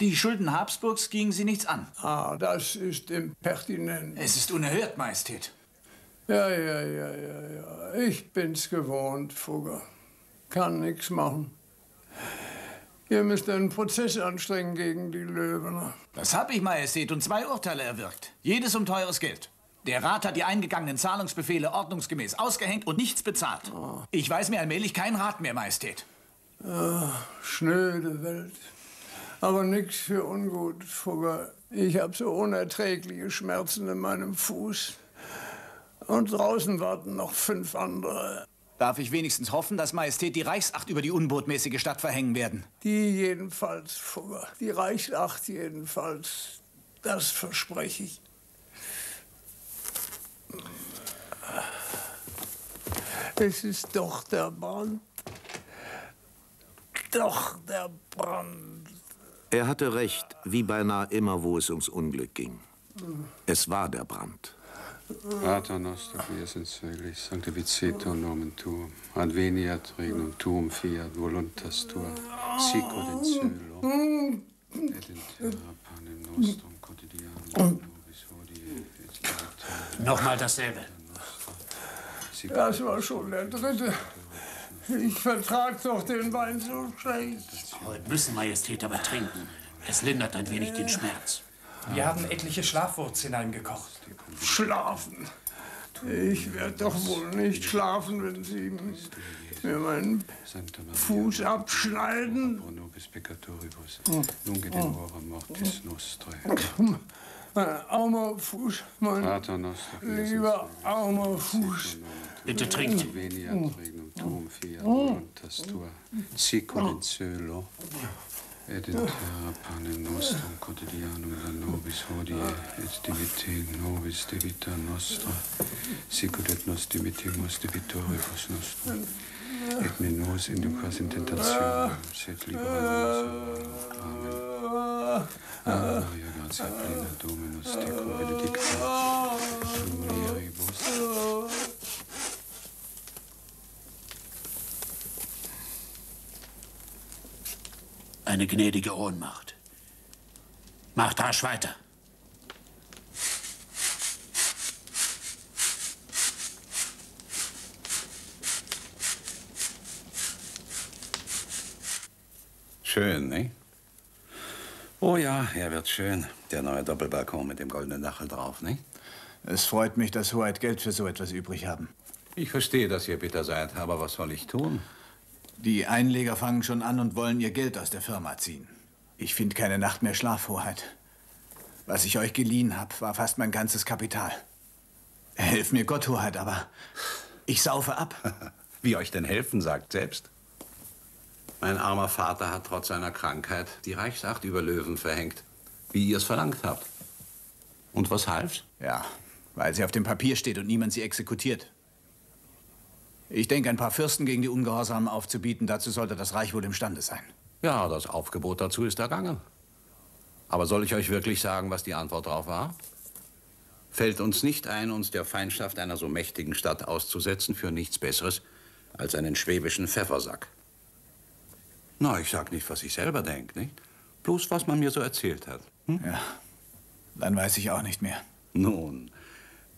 die Schulden Habsburgs gingen sie nichts an. Ah, das ist impertinent. Es ist unerhört, Majestät. Ja, ja, ja, ja, ja. Ich bin's gewohnt, Fugger. Kann nichts machen. Ihr müsst einen Prozess anstrengen gegen die Löwener. Das hab ich, Majestät, und zwei Urteile erwirkt. Jedes um teures Geld. Der Rat hat die eingegangenen Zahlungsbefehle ordnungsgemäß ausgehängt und nichts bezahlt. Ich weiß mir allmählich keinen Rat mehr, Majestät. Ah, schnöde Welt. Aber nix für ungut, Fugger. Ich hab so unerträgliche Schmerzen in meinem Fuß. Und draußen warten noch fünf andere. Darf ich wenigstens hoffen, dass Majestät die Reichsacht über die unbotmäßige Stadt verhängen werden? Die jedenfalls, Fugger. Die Reichsacht jedenfalls. Das verspreche ich. Es ist doch der Brand. Doch der Brand. Er hatte recht, wie beinahe immer, wo es ums Unglück ging. Es war der Brand. Pater noster, qui es in celis, sanctificetur nomen tuum, adveniat regnum tuum, fiat voluntas tua, sicut in cielo, et in terra panem nostrum quotidianum nobis hodie, et Nochmal dasselbe. Das war schon der dritte. Ich vertrag doch den Wein so schlecht. Heute müssen Majestät aber trinken. Es lindert ein wenig den Schmerz. Wir haben etliche Schlafwurz hineingekocht. Schlafen. Ich werde doch wohl nicht schlafen, wenn Sie mir meinen Fuß abschneiden. nunc et in mortis nostrae. Mein armer Fuß, mein lieber armer Fuß. Bitte trinkt. tuum oh. fiat oh. voluntas tua, sicur in cielo, et in terra panem nostrum quotidianum da nobis hodie, et dimitte nobis debita nostra, sicur et nos dimittimus debitoribus nostrum, et ne nos inducas in tentationem, sed libera nos Amen. Ave Maria, gratia plena Dominus tecum benedicta, tu mulieribus, Eine gnädige Ohnmacht. Macht rasch weiter. Schön, ne? Oh ja, er wird schön. Der neue Doppelbalkon mit dem goldenen Dachel drauf, ne? Es freut mich, dass Hoheit Geld für so etwas übrig haben. Ich verstehe, dass ihr bitter seid, aber was soll ich tun? Die Einleger fangen schon an und wollen ihr Geld aus der Firma ziehen. Ich finde keine Nacht mehr Schlaf, Hoheit. Was ich euch geliehen habe, war fast mein ganzes Kapital. Helf mir Gott, Hoheit, aber ich saufe ab. Wie euch denn helfen, sagt selbst. Mein armer Vater hat trotz seiner Krankheit die Reichsacht über Löwen verhängt, wie ihr es verlangt habt. Und was half's? Ja, weil sie auf dem Papier steht und niemand sie exekutiert. Ich denke, ein paar Fürsten gegen die Ungehorsamen aufzubieten, dazu sollte das Reich wohl imstande sein. Ja, das Aufgebot dazu ist ergangen. Aber soll ich euch wirklich sagen, was die Antwort darauf war? Fällt uns nicht ein, uns der Feindschaft einer so mächtigen Stadt auszusetzen für nichts Besseres als einen schwäbischen Pfeffersack. Na, ich sag nicht, was ich selber denke, nicht? Bloß, was man mir so erzählt hat. Hm? Ja, dann weiß ich auch nicht mehr. Nun,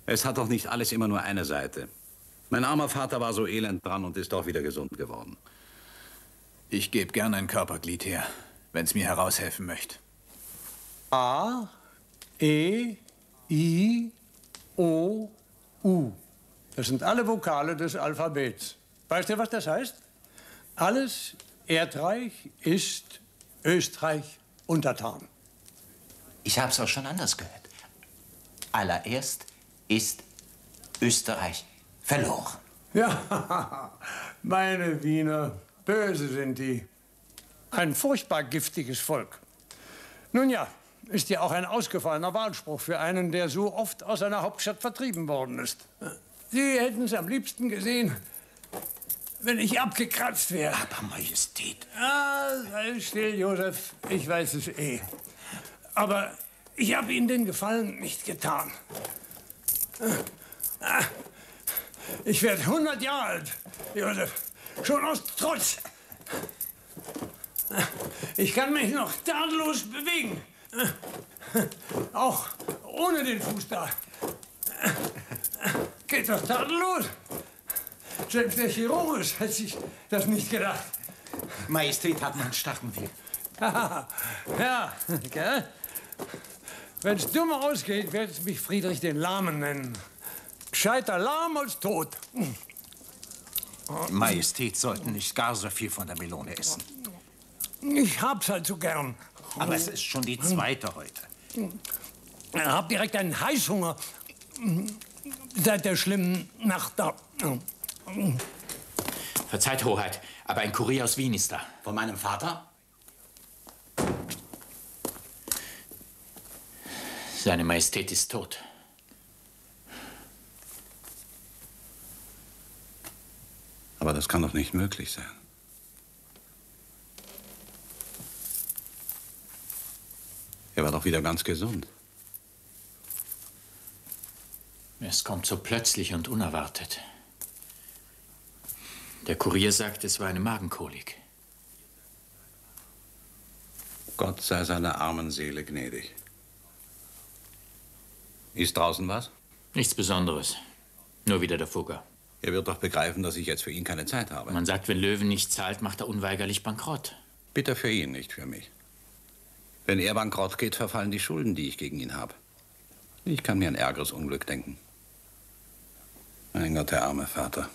es hat doch nicht alles immer nur eine Seite. Mein armer Vater war so elend dran und ist doch wieder gesund geworden. Ich gebe gern ein Körperglied her, wenn es mir heraushelfen möchte. A, E, I, O, U. Das sind alle Vokale des Alphabets. Weißt du, was das heißt? Alles Erdreich ist Österreich untertan. Ich habe es auch schon anders gehört. Allererst ist Österreich verloren. Ja, meine Wiener, böse sind die. Ein furchtbar giftiges Volk. Nun ja, ist ja auch ein ausgefallener Wahlspruch für einen, der so oft aus seiner Hauptstadt vertrieben worden ist. Sie hätten es am liebsten gesehen, wenn ich abgekratzt wäre. Aber Majestät. Ah, sei still, Josef. Ich weiß es eh. Aber ich habe Ihnen den Gefallen nicht getan. Ah, Ich werde 100 Jahre alt, Josef. Schon aus Trotz. Ich kann mich noch tadellos bewegen. Auch ohne den Fuß da. Geht doch tadellos. Selbst der Chirurgus hat sich das nicht gedacht. Majestät hat einen starken Willen. ja, gell? Wenn es dumm ausgeht, wird mich Friedrich den Lahmen nennen. Gescheiter lahm als tot. Majestät sollten nicht gar so viel von der Melone essen. Ich hab's halt so gern. Aber es ist schon die zweite heute. Ich hab direkt einen Heißhunger. Seit der schlimmen Nacht da. Verzeiht, Hoheit, aber ein Kurier aus Wien ist da. Von meinem Vater? Seine Majestät ist tot. Aber das kann doch nicht möglich sein. Er war doch wieder ganz gesund. Es kommt so plötzlich und unerwartet. Der Kurier sagt, es war eine Magenkolik. Gott sei seiner armen Seele gnädig. Ist draußen was? Nichts Besonderes. Nur wieder der Fugger. Er wird doch begreifen, dass ich jetzt für ihn keine Zeit habe. Man sagt, wenn Löwen nicht zahlt, macht er unweigerlich bankrott. Bitte für ihn, nicht für mich. Wenn er bankrott geht, verfallen die Schulden, die ich gegen ihn habe. Ich kann mir ein ärgeres Unglück denken. Mein Gott, der arme Vater.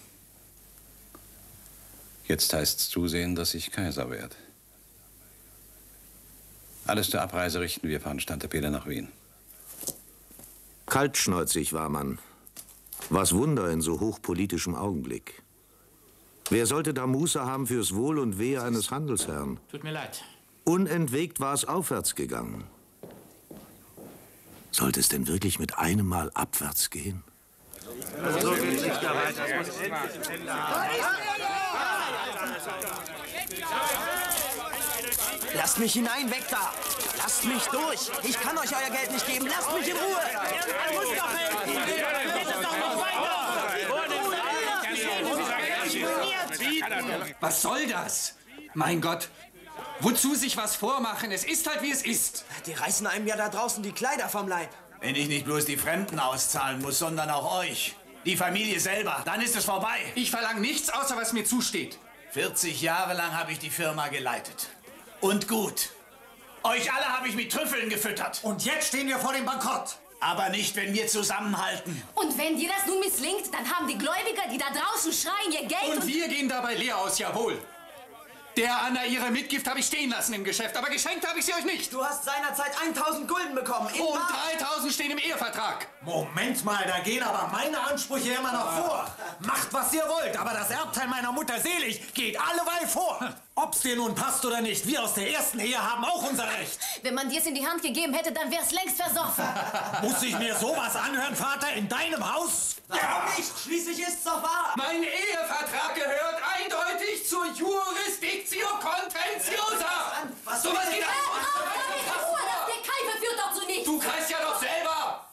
Jetzt heißt's zusehen, dass ich Kaiser werde. Alles zur Abreise richten wir, fahren Stantepede nach Wien. Kaltschnäuzig war man. Was Wunder in so hochpolitischem Augenblick. Wer sollte da Muße haben fürs Wohl und Wehe eines Handelsherrn? Tut mir leid. Unentwegt war es aufwärts gegangen. Sollte es denn wirklich mit einem Mal abwärts gehen? So geht's nicht mehr weiter. Es muss endlich ein Ende Lasst mich hinein, weg da! Lasst mich durch! Ich kann euch euer Geld nicht geben! Lasst mich in Ruhe! Er muss doch helfen! Geht es doch noch weiter! Was soll das? Mein Gott, wozu sich was vormachen? Es ist halt, wie es ist. Die reißen einem ja da draußen die Kleider vom Leib. Wenn ich nicht bloß die Fremden auszahlen muss, sondern auch euch. Die Familie selber, dann ist es vorbei. Ich verlange nichts, außer was mir zusteht. 40 Jahre lang habe ich die Firma geleitet. Und gut. Euch alle habe ich mit Trüffeln gefüttert. Und jetzt stehen wir vor dem Bankrott. Aber nicht, wenn wir zusammenhalten. Und wenn dir das nun misslingt, dann haben die Gläubiger, die da draußen schreien, ihr Geld Und wir gehen dabei leer aus, jawohl. Der Anna ihre Mitgift habe ich stehen lassen im Geschäft, aber geschenkt habe ich sie euch nicht. Du hast seinerzeit 1000 Gulden bekommen. In Und Bar. 3000 stehen im Ehevertrag. Moment mal, da gehen aber meine Ansprüche immer noch vor. Macht, was ihr wollt, aber das Erbteil meiner Mutter selig geht alleweil vor. Ob's dir nun passt oder nicht, wir aus der ersten Ehe haben auch unser Recht. Wenn man dir's in die Hand gegeben hätte, dann wär's längst versoffen. Muss ich mir sowas anhören, Vater, in deinem Haus? Warum nicht? Schließlich ist's doch wahr. Mein Ehevertrag gehört eindeutig zur Jurisdictio Contentiosa. Was so was geht Der Keife führt doch zu nichts. Du kreist ja doch selber.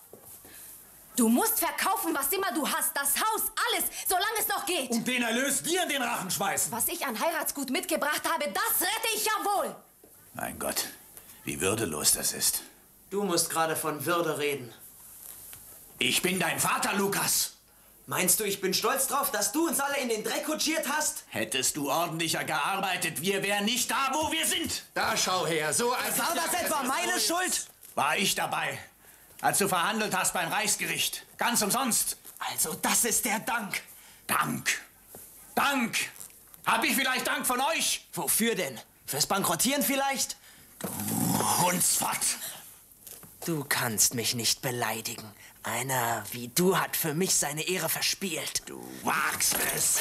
Du musst verkaufen, was immer du hast. Das Haus, alles, solange es noch geht. Und den Erlös dir in den Rachen schmeißen. Was ich an Heiratsgut mitgebracht habe, das rette ich ja wohl. Mein Gott, wie würdelos das ist. Du musst gerade von Würde reden. Ich bin dein Vater, Lukas. Meinst du, ich bin stolz drauf, dass du uns alle in den Dreck kutschiert hast? Hättest du ordentlicher gearbeitet, wir wären nicht da, wo wir sind. Da schau her, so als... War das etwa meine Schuld? War ich dabei, als du verhandelt hast beim Reichsgericht. Ganz umsonst. Also, das ist der Dank. Dank. Dank. Hab ich vielleicht Dank von euch? Wofür denn? Fürs Bankrottieren vielleicht? Hundsfott. Du kannst mich nicht beleidigen. Einer wie du hat für mich seine Ehre verspielt. Du wagst es.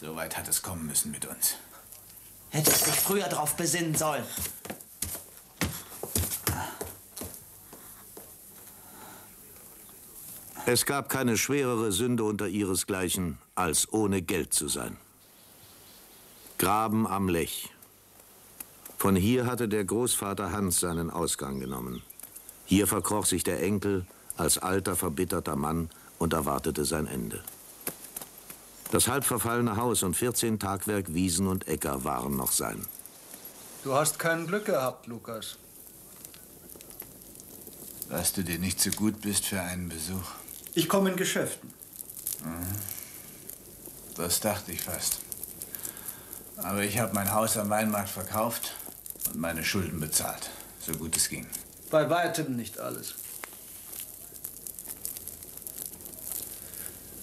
So weit hat es kommen müssen mit uns. Hättest dich früher drauf besinnen sollen. Es gab keine schwerere Sünde unter ihresgleichen, als ohne Geld zu sein. Graben am Lech. Von hier hatte der Großvater Hans seinen Ausgang genommen. Hier verkroch sich der Enkel als alter, verbitterter Mann und erwartete sein Ende. Das halb verfallene Haus und 14 Tagwerk Wiesen und Äcker waren noch sein. Du hast kein Glück gehabt, Lukas. Dass du dir nicht so gut bist für einen Besuch. Ich komme in Geschäften. Mhm. Das dachte ich fast. Aber ich habe mein Haus am Weinmarkt verkauft und meine Schulden bezahlt, so gut es ging. Bei weitem nicht alles.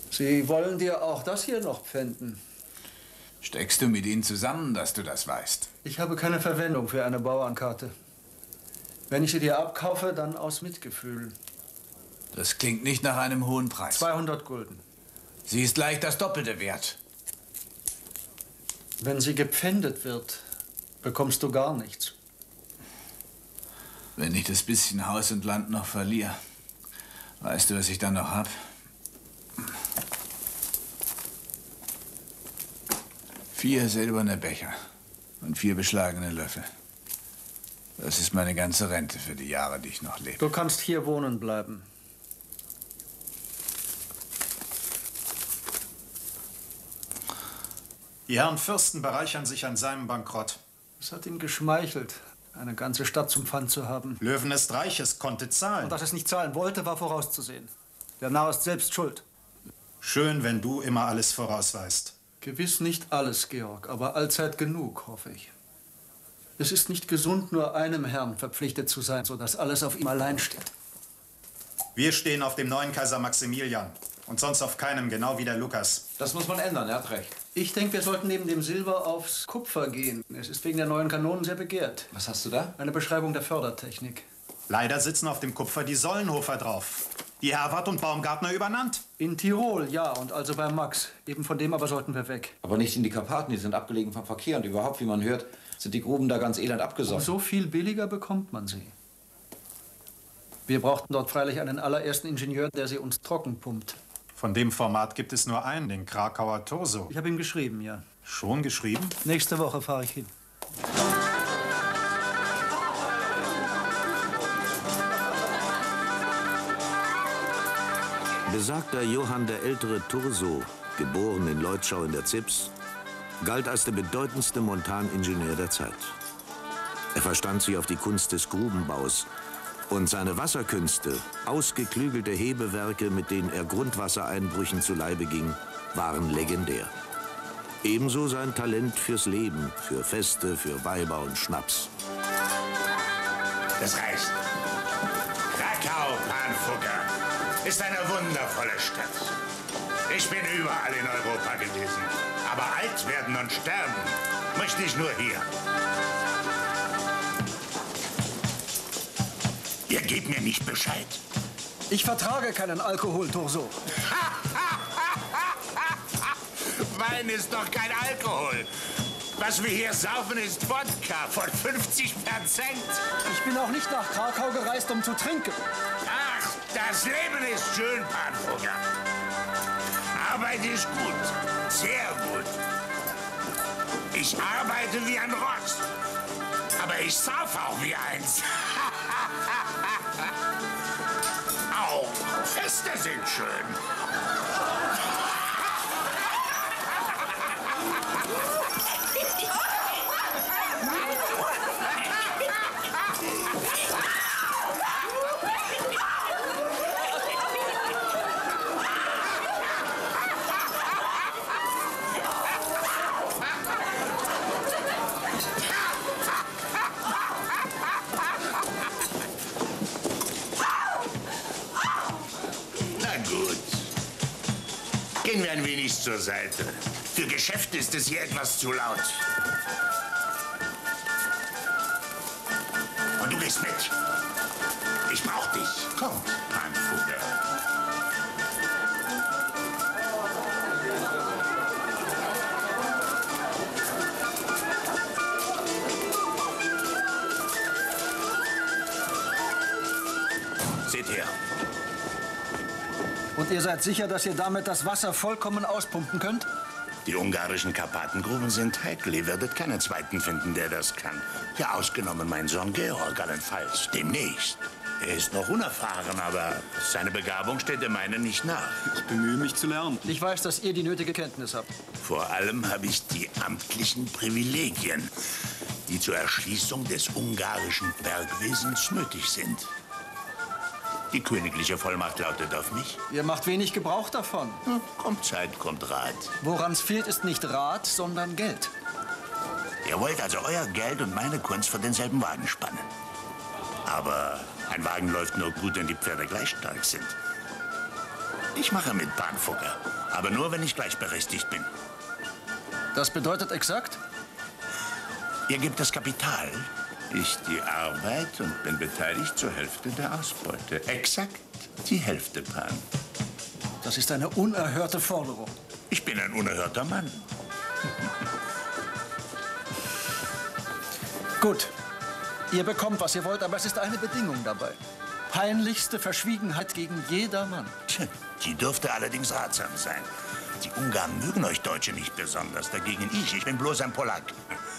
Sie wollen dir auch das hier noch pfänden. Steckst du mit ihnen zusammen, dass du das weißt? Ich habe keine Verwendung für eine Bauernkarte. Wenn ich sie dir abkaufe, dann aus Mitgefühl. Das klingt nicht nach einem hohen Preis. 200 Gulden. Sie ist leicht das Doppelte wert. Wenn sie gepfändet wird, bekommst du gar nichts. Wenn ich das bisschen Haus und Land noch verliere, weißt du, was ich dann noch hab? Vier silberne Becher und vier beschlagene Löffel. Das ist meine ganze Rente für die Jahre, die ich noch lebe. Du kannst hier wohnen bleiben. Die Herren Fürsten bereichern sich an seinem Bankrott. Es hat ihm geschmeichelt, eine ganze Stadt zum Pfand zu haben. Löwen ist reich, es konnte zahlen. Und dass es nicht zahlen wollte, war vorauszusehen. Der Narr ist selbst schuld. Schön, wenn du immer alles vorausweist. Gewiss nicht alles, Georg, aber allzeit genug, hoffe ich. Es ist nicht gesund, nur einem Herrn verpflichtet zu sein, sodass alles auf ihm allein steht. Wir stehen auf dem neuen Kaiser Maximilian und sonst auf keinem, genau wie der Lukas. Das muss man ändern, er hat recht. Ich denke, wir sollten neben dem Silber aufs Kupfer gehen. Es ist wegen der neuen Kanonen sehr begehrt. Was hast du da? Eine Beschreibung der Fördertechnik. Leider sitzen auf dem Kupfer die Sollenhofer drauf. Die Herwart und Baumgartner übernannt. In Tirol, ja, und also bei Max. Eben von dem aber sollten wir weg. Aber nicht in die Karpaten, die sind abgelegen vom Verkehr. Und überhaupt, wie man hört, sind die Gruben da ganz elend Und abgesoffen. so viel billiger bekommt man sie. Wir brauchten dort freilich einen allerersten Ingenieur, der sie uns trocken pumpt. Von dem Format gibt es nur einen, den Krakauer Torso. Ich habe ihm geschrieben, ja. Schon geschrieben? Nächste Woche fahre ich hin. Besagter Johann der ältere Turso, geboren in Leutschau in der Zips, galt als der bedeutendste Montaningenieur der Zeit. Er verstand sich auf die Kunst des Grubenbaus und seine Wasserkünste, ausgeklügelte Hebewerke, mit denen er Grundwassereinbrüchen zu Leibe ging, waren legendär. Ebenso sein Talent fürs Leben, für Feste, für Weiber und Schnaps. Das reicht. Krakau, Panfugger, ist eine wundervolle Stadt. Ich bin überall in Europa gewesen. Aber alt werden und sterben möchte ich nur hier. Ihr gebt mir nicht Bescheid. Ich vertrage keinen Alkohol, Torso. Wein ist doch kein Alkohol. Was wir hier saufen, ist Wodka von 50 Prozent. Ich bin auch nicht nach Krakau gereist, um zu trinken. Ach, das Leben ist schön, Panfugger. Arbeit ist gut, sehr gut. Ich arbeite wie ein Ross, aber ich sauf auch wie eins. Feste zur Seite. Für Geschäfte ist es hier etwas zu laut. Und du gehst mit. Ich brauch dich. Komm, Und ihr seid sicher, dass ihr damit das Wasser vollkommen auspumpen könnt? Die ungarischen Karpatengruben sind heikel. Ihr werdet keinen zweiten finden, der das kann. Ja, ausgenommen mein Sohn Georg allenfalls. Demnächst. Er ist noch unerfahren, aber seine Begabung steht der meinen nicht nach. Ich bemühe mich zu lernen. Ich weiß, dass ihr die nötige Kenntnis habt. Vor allem habe ich die amtlichen Privilegien, die zur Erschließung des ungarischen Bergwesens nötig sind. Die königliche Vollmacht lautet auf mich. Ihr macht wenig Gebrauch davon. Kommt Zeit, kommt Rat. Woran es fehlt, ist nicht Rat, sondern Geld. Ihr wollt also euer Geld und meine Kunst für denselben Wagen spannen. Aber ein Wagen läuft nur gut, wenn die Pferde gleich stark sind. Ich mache mit Bahnfugger, aber nur, wenn ich gleichberechtigt bin. Das bedeutet exakt? Ihr gebt das Kapital, ich die Arbeit und bin beteiligt zur Hälfte der Ausbeute. Exakt die Hälfte, Pan. Das ist eine unerhörte Forderung. Ich bin ein unerhörter Mann. Gut. Ihr bekommt, was ihr wollt, aber es ist eine Bedingung dabei. Peinlichste Verschwiegenheit gegen jedermann. Tja, die dürfte allerdings ratsam sein. Die Ungarn mögen euch Deutsche nicht besonders. Dagegen ich. Ich bin bloß ein Polak.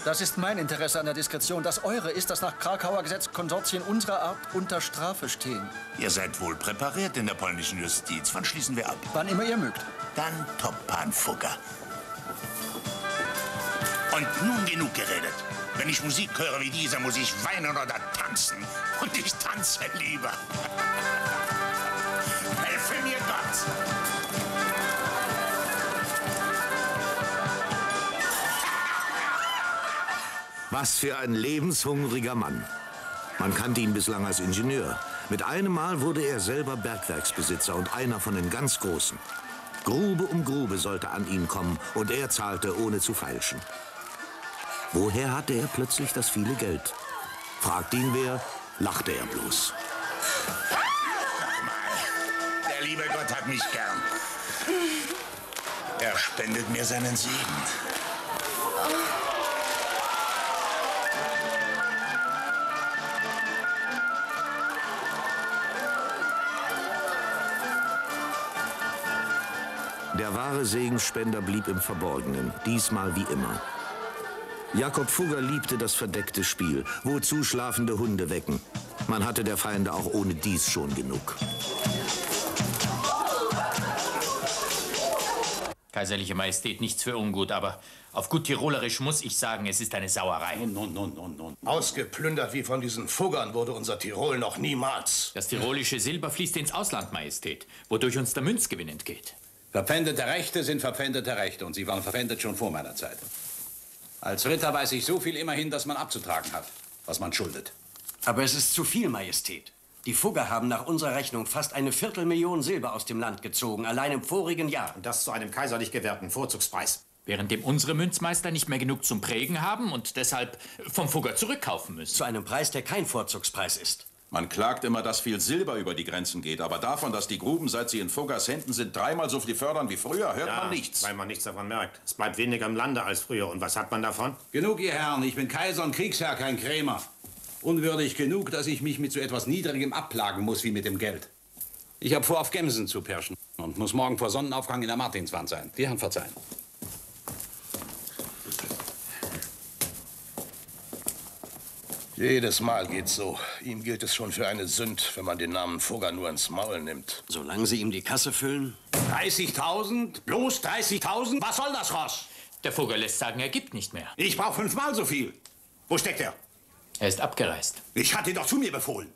Das ist mein Interesse an der Diskretion. Das eure ist, dass nach Krakauer Gesetz Konsortien unserer Art unter Strafe stehen. Ihr seid wohl präpariert in der polnischen Justiz. Wann schließen wir ab? Wann immer ihr mögt. Dann Top-Pan Fugger. Und nun genug geredet. Wenn ich Musik höre wie diese, muss ich weinen oder tanzen. Und ich tanze lieber. Was für ein lebenshungriger Mann. Man kannte ihn bislang als Ingenieur. Mit einem Mal wurde er selber Bergwerksbesitzer und einer von den ganz Großen. Grube um Grube sollte an ihn kommen und er zahlte ohne zu feilschen. Woher hatte er plötzlich das viele Geld? Fragt ihn wer, lachte er bloß. Der liebe Gott hat mich gern. Er spendet mir seinen Segen. Der wahre Segenspender blieb im Verborgenen, diesmal wie immer. Jakob Fugger liebte das verdeckte Spiel, wozu schlafende Hunde wecken. Man hatte der Feinde auch ohne dies schon genug. Kaiserliche Majestät, nichts für ungut, aber auf gut Tirolerisch muss ich sagen, es ist eine Sauerei. Nun, nun, nun, nun. Ausgeplündert wie von diesen Fuggern wurde unser Tirol noch niemals. Das tirolische Silber fließt ins Ausland, Majestät, wodurch uns der Münzgewinn entgeht. Verpfändete Rechte sind verpfändete Rechte und sie waren verpfändet schon vor meiner Zeit. Als Ritter weiß ich so viel immerhin, dass man abzutragen hat, was man schuldet. Aber es ist zu viel, Majestät. Die Fugger haben nach unserer Rechnung fast eine Viertelmillion Silber aus dem Land gezogen, allein im vorigen Jahr. Und das zu einem kaiserlich gewährten Vorzugspreis. Währenddem unsere Münzmeister nicht mehr genug zum Prägen haben und deshalb vom Fugger zurückkaufen müssen. Zu einem Preis, der kein Vorzugspreis ist. Man klagt immer, dass viel Silber über die Grenzen geht, aber davon, dass die Gruben, seit sie in Fuggers Händen sind, dreimal so viel fördern wie früher, hört ja, man nichts. Weil man nichts davon merkt. Es bleibt weniger im Lande als früher. Und was hat man davon? Genug, ihr Herren. Ich bin Kaiser und Kriegsherr, kein Krämer. Unwürdig genug, dass ich mich mit so etwas Niedrigem abplagen muss wie mit dem Geld. Ich habe vor, auf Gemsen zu pirschen und muss morgen vor Sonnenaufgang in der Martinswand sein. Die Herren verzeihen. Jedes Mal geht's so. Ihm gilt es schon für eine Sünd, wenn man den Namen Fugger nur ins Maul nimmt. Solange Sie ihm die Kasse füllen? 30.000? Bloß 30.000? Was soll das, Ross? Der Fugger lässt sagen, er gibt nicht mehr. Ich brauche fünfmal so viel. Wo steckt er? Er ist abgereist. Ich hatte ihn doch zu mir befohlen.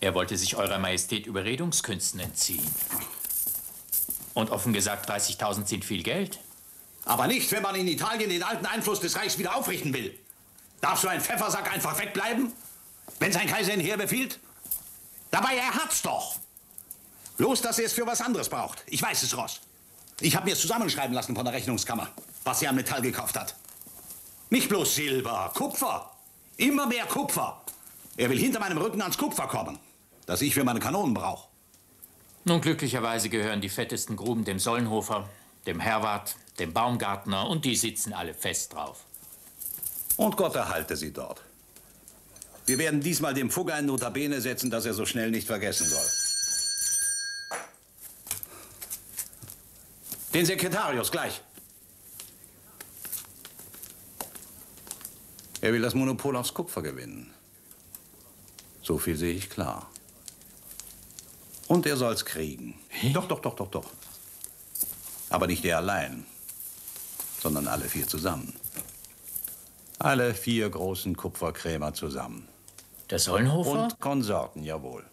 Er wollte sich Eurer Majestät Überredungskünsten entziehen. Und offen gesagt, 30.000 sind viel Geld. Aber nicht, wenn man in Italien den alten Einfluss des Reichs wieder aufrichten will. Darf so ein Pfeffersack einfach wegbleiben, wenn sein Kaiser ihn herbefiehlt? Dabei, er hat's doch. Bloß, dass er es für was anderes braucht. Ich weiß es, Ross. Ich habe mir es zusammenschreiben lassen von der Rechnungskammer, was er an Metall gekauft hat. Nicht bloß Silber, Kupfer. Immer mehr Kupfer. Er will hinter meinem Rücken ans Kupfer kommen, das ich für meine Kanonen brauche. Nun, glücklicherweise gehören die fettesten Gruben dem Sollenhofer, dem Herwart, dem Baumgartner und die sitzen alle fest drauf. Und Gott erhalte sie dort. Wir werden diesmal dem Fugger ein Notabene setzen, das er so schnell nicht vergessen soll. Den Sekretarius gleich. Er will das Monopol aufs Kupfer gewinnen. So viel sehe ich klar. Und er soll's kriegen. Doch, doch, doch, doch, doch. Aber nicht er allein, sondern alle vier zusammen. Alle vier großen Kupferkrämer zusammen. Der Sollenhofer? Und Konsorten, jawohl.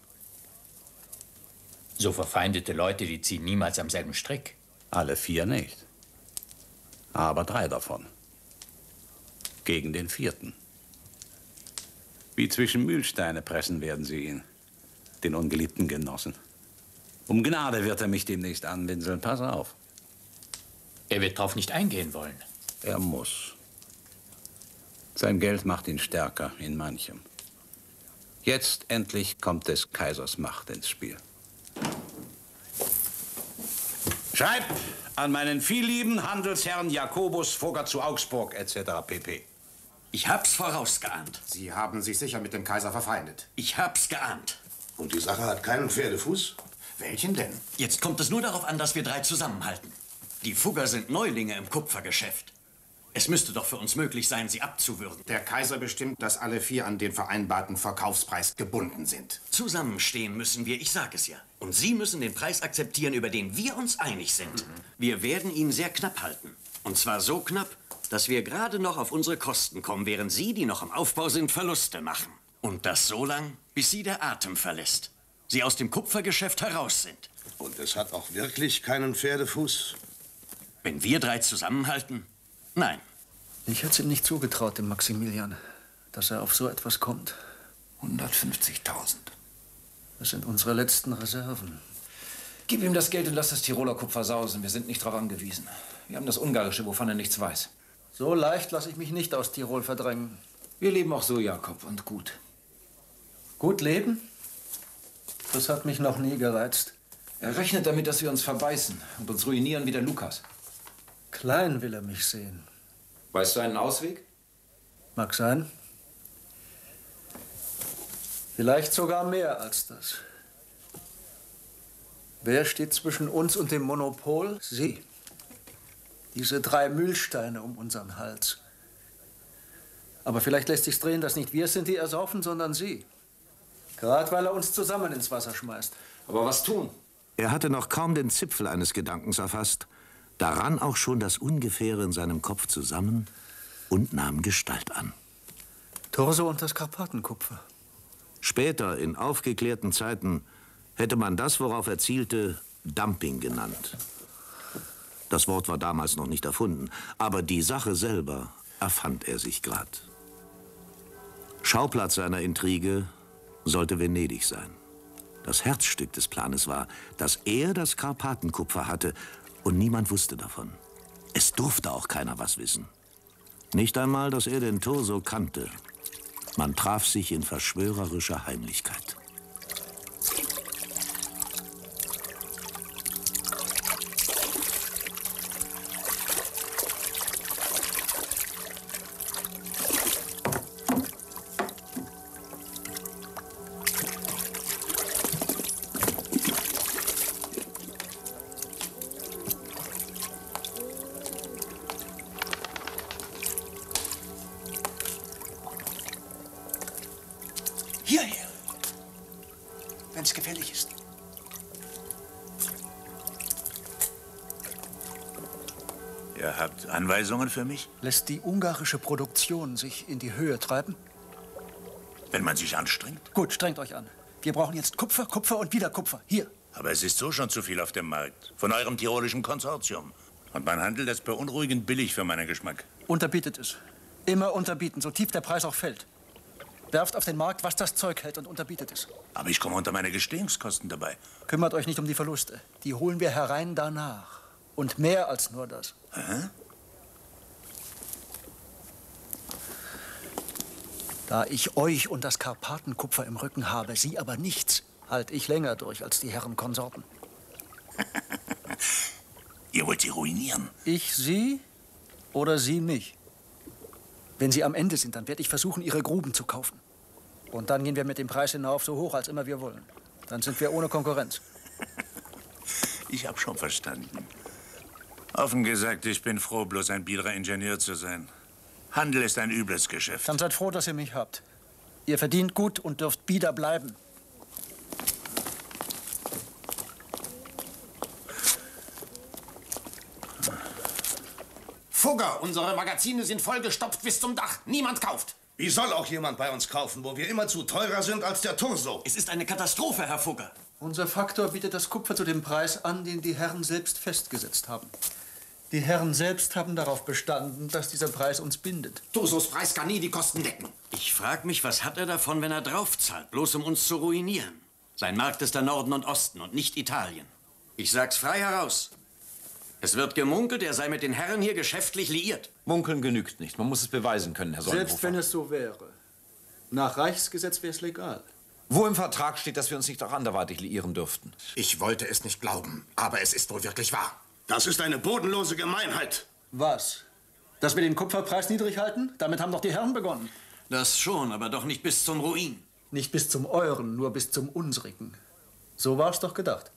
So verfeindete Leute, die ziehen niemals am selben Strick. Alle vier nicht. Aber drei davon. Gegen den vierten. Wie zwischen Mühlsteine pressen werden sie ihn, den ungeliebten Genossen. Um Gnade wird er mich demnächst anwinseln. Pass auf. Er wird drauf nicht eingehen wollen. Er muss. Sein Geld macht ihn stärker in manchem. Jetzt endlich kommt des Kaisers Macht ins Spiel. Schreib an meinen viellieben Handelsherrn Jakobus Vogel zu Augsburg etc. pp. Ich hab's vorausgeahnt. Sie haben sich sicher mit dem Kaiser verfeindet. Ich hab's geahnt. Und die Sache hat keinen Pferdefuß? Welchen denn? Jetzt kommt es nur darauf an, dass wir drei zusammenhalten. Die Fugger sind Neulinge im Kupfergeschäft. Es müsste doch für uns möglich sein, sie abzuwürgen. Der Kaiser bestimmt, dass alle vier an den vereinbarten Verkaufspreis gebunden sind. Zusammenstehen müssen wir, ich sag es ja. Und Sie müssen den Preis akzeptieren, über den wir uns einig sind. Wir werden ihn sehr knapp halten. Und zwar so knapp, dass wir gerade noch auf unsere Kosten kommen, während Sie, die noch im Aufbau sind, Verluste machen. Und das so lang, bis Sie der Atem verlässt. Sie aus dem Kupfergeschäft heraus sind. Und es hat auch wirklich keinen Pferdefuß? Wenn wir drei zusammenhalten? Nein. Ich hätte es ihm nicht zugetraut, dem Maximilian, dass er auf so etwas kommt. 150.000. Das sind unsere letzten Reserven. Gib ihm das Geld und lass das Tiroler Kupfer sausen. Wir sind nicht darauf angewiesen. Wir haben das Ungarische, wovon er nichts weiß. So leicht lasse ich mich nicht aus Tirol verdrängen. Wir leben auch so, Jakob, und gut. Gut leben? Das hat mich noch nie gereizt. Er rechnet damit, dass wir uns verbeißen und uns ruinieren wie der Lukas. Klein will er mich sehen. Weißt du einen Ausweg? Mag sein. Vielleicht sogar mehr als das. Wer steht zwischen uns und dem Monopol? Sie. Diese drei Mühlsteine um unseren Hals. Aber vielleicht lässt sich's drehen, dass nicht wir es sind, die ersaufen, sondern Sie. Gerade weil er uns zusammen ins Wasser schmeißt. Aber was tun? Er hatte noch kaum den Zipfel eines Gedankens erfasst, daran auch schon das Ungefähre in seinem Kopf zusammen und nahm Gestalt an. Torso und das Karpatenkupfer. Später, in aufgeklärten Zeiten, hätte man das, worauf er zielte, Dumping genannt. Das Wort war damals noch nicht erfunden, aber die Sache selber erfand er sich grad. Schauplatz seiner Intrige sollte Venedig sein. Das Herzstück des Planes war, dass er das Karpatenkupfer hatte und niemand wusste davon. Es durfte auch keiner was wissen. Nicht einmal, dass er den Torso kannte. Man traf sich in verschwörerischer Heimlichkeit. Anweisungen für mich? Lässt die ungarische Produktion sich in die Höhe treiben? Wenn man sich anstrengt. Gut, strengt euch an. Wir brauchen jetzt Kupfer, Kupfer und wieder Kupfer. Hier. Aber es ist so schon zu viel auf dem Markt. Von eurem tirolischen Konsortium. Und man handelt das beunruhigend billig für meinen Geschmack. Unterbietet es. Immer unterbieten, so tief der Preis auch fällt. Werft auf den Markt, was das Zeug hält und unterbietet es. Aber ich komme unter meine Gestehungskosten dabei. Kümmert euch nicht um die Verluste. Die holen wir herein danach. Und mehr als nur das. Hä? Da ich euch und das Karpatenkupfer im Rücken habe, Sie aber nichts, halte ich länger durch als die Herren Konsorten. Ihr wollt sie ruinieren. Ich Sie oder Sie mich? Wenn Sie am Ende sind, dann werde ich versuchen, Ihre Gruben zu kaufen. Und dann gehen wir mit dem Preis hinauf so hoch, als immer wir wollen. Dann sind wir ohne Konkurrenz. Ich hab schon verstanden. Offen gesagt, ich bin froh, bloß ein biederer Ingenieur zu sein. Handel ist ein übles Geschäft. Dann seid froh, dass ihr mich habt. Ihr verdient gut und dürft bieder bleiben. Fugger, unsere Magazine sind vollgestopft bis zum Dach. Niemand kauft. Wie soll auch jemand bei uns kaufen, wo wir immerzu teurer sind als der Torso? Es ist eine Katastrophe, Herr Fugger. Unser Faktor bietet das Kupfer zu dem Preis an, den die Herren selbst festgesetzt haben. Die Herren selbst haben darauf bestanden, dass dieser Preis uns bindet. Tosos Preis kann nie die Kosten decken. Ich frage mich, was hat er davon, wenn er draufzahlt, bloß um uns zu ruinieren? Sein Markt ist der Norden und Osten und nicht Italien. Ich sag's frei heraus. Es wird gemunkelt, er sei mit den Herren hier geschäftlich liiert. Munkeln genügt nicht. Man muss es beweisen können, Herr Sonnenhofer. Selbst wenn es so wäre. Nach Reichsgesetz wäre es legal. Wo im Vertrag steht, dass wir uns nicht auch anderweitig liieren dürften? Ich wollte es nicht glauben, aber es ist wohl wirklich wahr. Das ist eine bodenlose Gemeinheit. Was? Dass wir den Kupferpreis niedrig halten? Damit haben doch die Herren begonnen. Das schon, aber doch nicht bis zum Ruin. Nicht bis zum euren, nur bis zum unsrigen. So war es doch gedacht.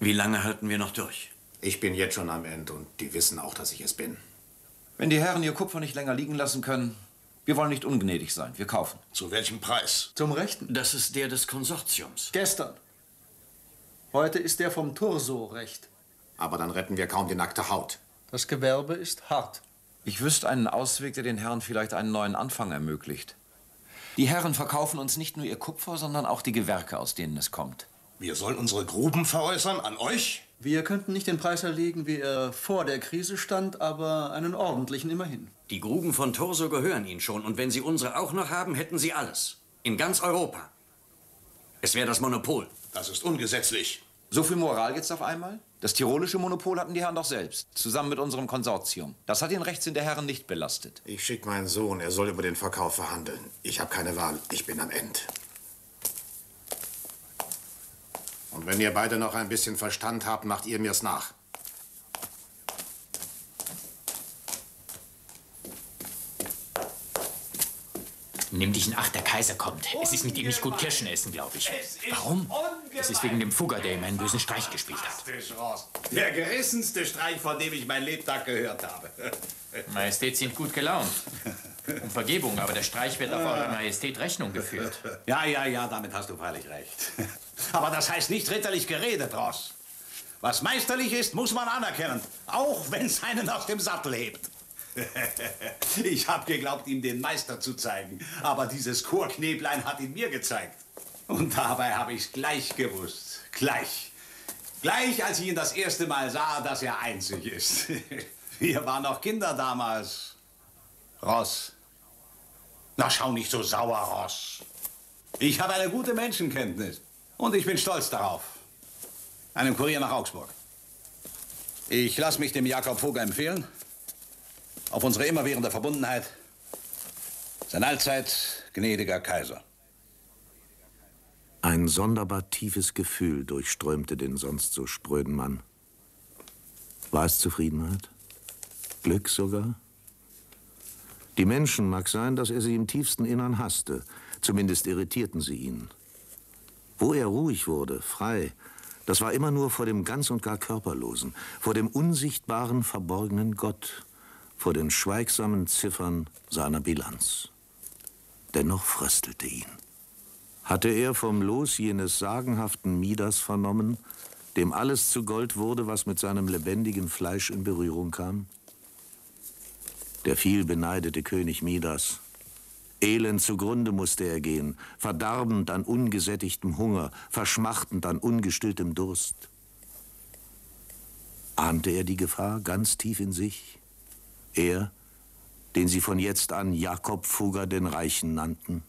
Wie lange halten wir noch durch? Ich bin jetzt schon am Ende und die wissen auch, dass ich es bin. Wenn die Herren ihr Kupfer nicht länger liegen lassen können, wir wollen nicht ungnädig sein. Wir kaufen. Zu welchem Preis? Zum Rechten. Das ist der des Konsortiums. Gestern. Heute ist der vom Torso recht. Aber dann retten wir kaum die nackte Haut. Das Gewerbe ist hart. Ich wüsste einen Ausweg, der den Herren vielleicht einen neuen Anfang ermöglicht. Die Herren verkaufen uns nicht nur ihr Kupfer, sondern auch die Gewerke, aus denen es kommt. Wir sollen unsere Gruben veräußern an euch? Wir könnten nicht den Preis erlegen, wie er vor der Krise stand, aber einen ordentlichen immerhin. Die Gruben von Torso gehören Ihnen schon. Und wenn Sie unsere auch noch haben, hätten Sie alles. In ganz Europa. Es wäre das Monopol. Das ist ungesetzlich. So viel Moral jetzt auf einmal? Das tirolische Monopol hatten die Herren doch selbst, zusammen mit unserem Konsortium. Das hat den Rechtssinn der Herren nicht belastet. Ich schicke meinen Sohn, er soll über den Verkauf verhandeln. Ich habe keine Wahl, ich bin am Ende. Und wenn ihr beide noch ein bisschen Verstand habt, macht ihr mir's nach. Nimm dich in Acht, der Kaiser kommt. Es ist mit ihm nicht gut Kirschen essen, glaube ich. Warum? Es ist wegen dem Fugger, der ihm einen bösen Streich gespielt hat. Der gerissenste Streich, von dem ich mein Lebtag gehört habe. Majestät sind gut gelaunt. Um Vergebung, aber der Streich wird auf Eure Majestät Rechnung geführt. Ja, ja, ja, damit hast du freilich recht. Aber das heißt nicht ritterlich geredet, Ross. Was meisterlich ist, muss man anerkennen, auch wenn es einen aus dem Sattel hebt. Ich habe geglaubt, ihm den Meister zu zeigen, aber dieses Chorkneblein hat ihn mir gezeigt. Und dabei habe ich gleich gewusst. Gleich. Gleich, als ich ihn das erste Mal sah, dass er einzig ist. Wir waren noch Kinder damals. Ross, Na, schau nicht so sauer, Ross. Ich habe eine gute Menschenkenntnis. Und ich bin stolz darauf. Einem Kurier nach Augsburg. Ich lasse mich dem Jakob Vogel empfehlen. Auf unsere immerwährende Verbundenheit. Sein allzeit gnädiger Kaiser. Ein sonderbar tiefes Gefühl durchströmte den sonst so spröden Mann. War es Zufriedenheit? Glück sogar? Die Menschen mag sein, dass er sie im tiefsten Innern hasste. Zumindest irritierten sie ihn. Wo er ruhig wurde, frei, das war immer nur vor dem ganz und gar Körperlosen, vor dem unsichtbaren, verborgenen Gott, vor den schweigsamen Ziffern seiner Bilanz. Dennoch fröstelte ihn. Hatte er vom Los jenes sagenhaften Midas vernommen, dem alles zu Gold wurde, was mit seinem lebendigen Fleisch in Berührung kam? Der viel beneidete König Midas. Elend zugrunde musste er gehen, verdarbend an ungesättigtem Hunger, verschmachtend an ungestilltem Durst. Ahnte er die Gefahr ganz tief in sich? Er, den sie von jetzt an Jakob Fugger den Reichen nannten?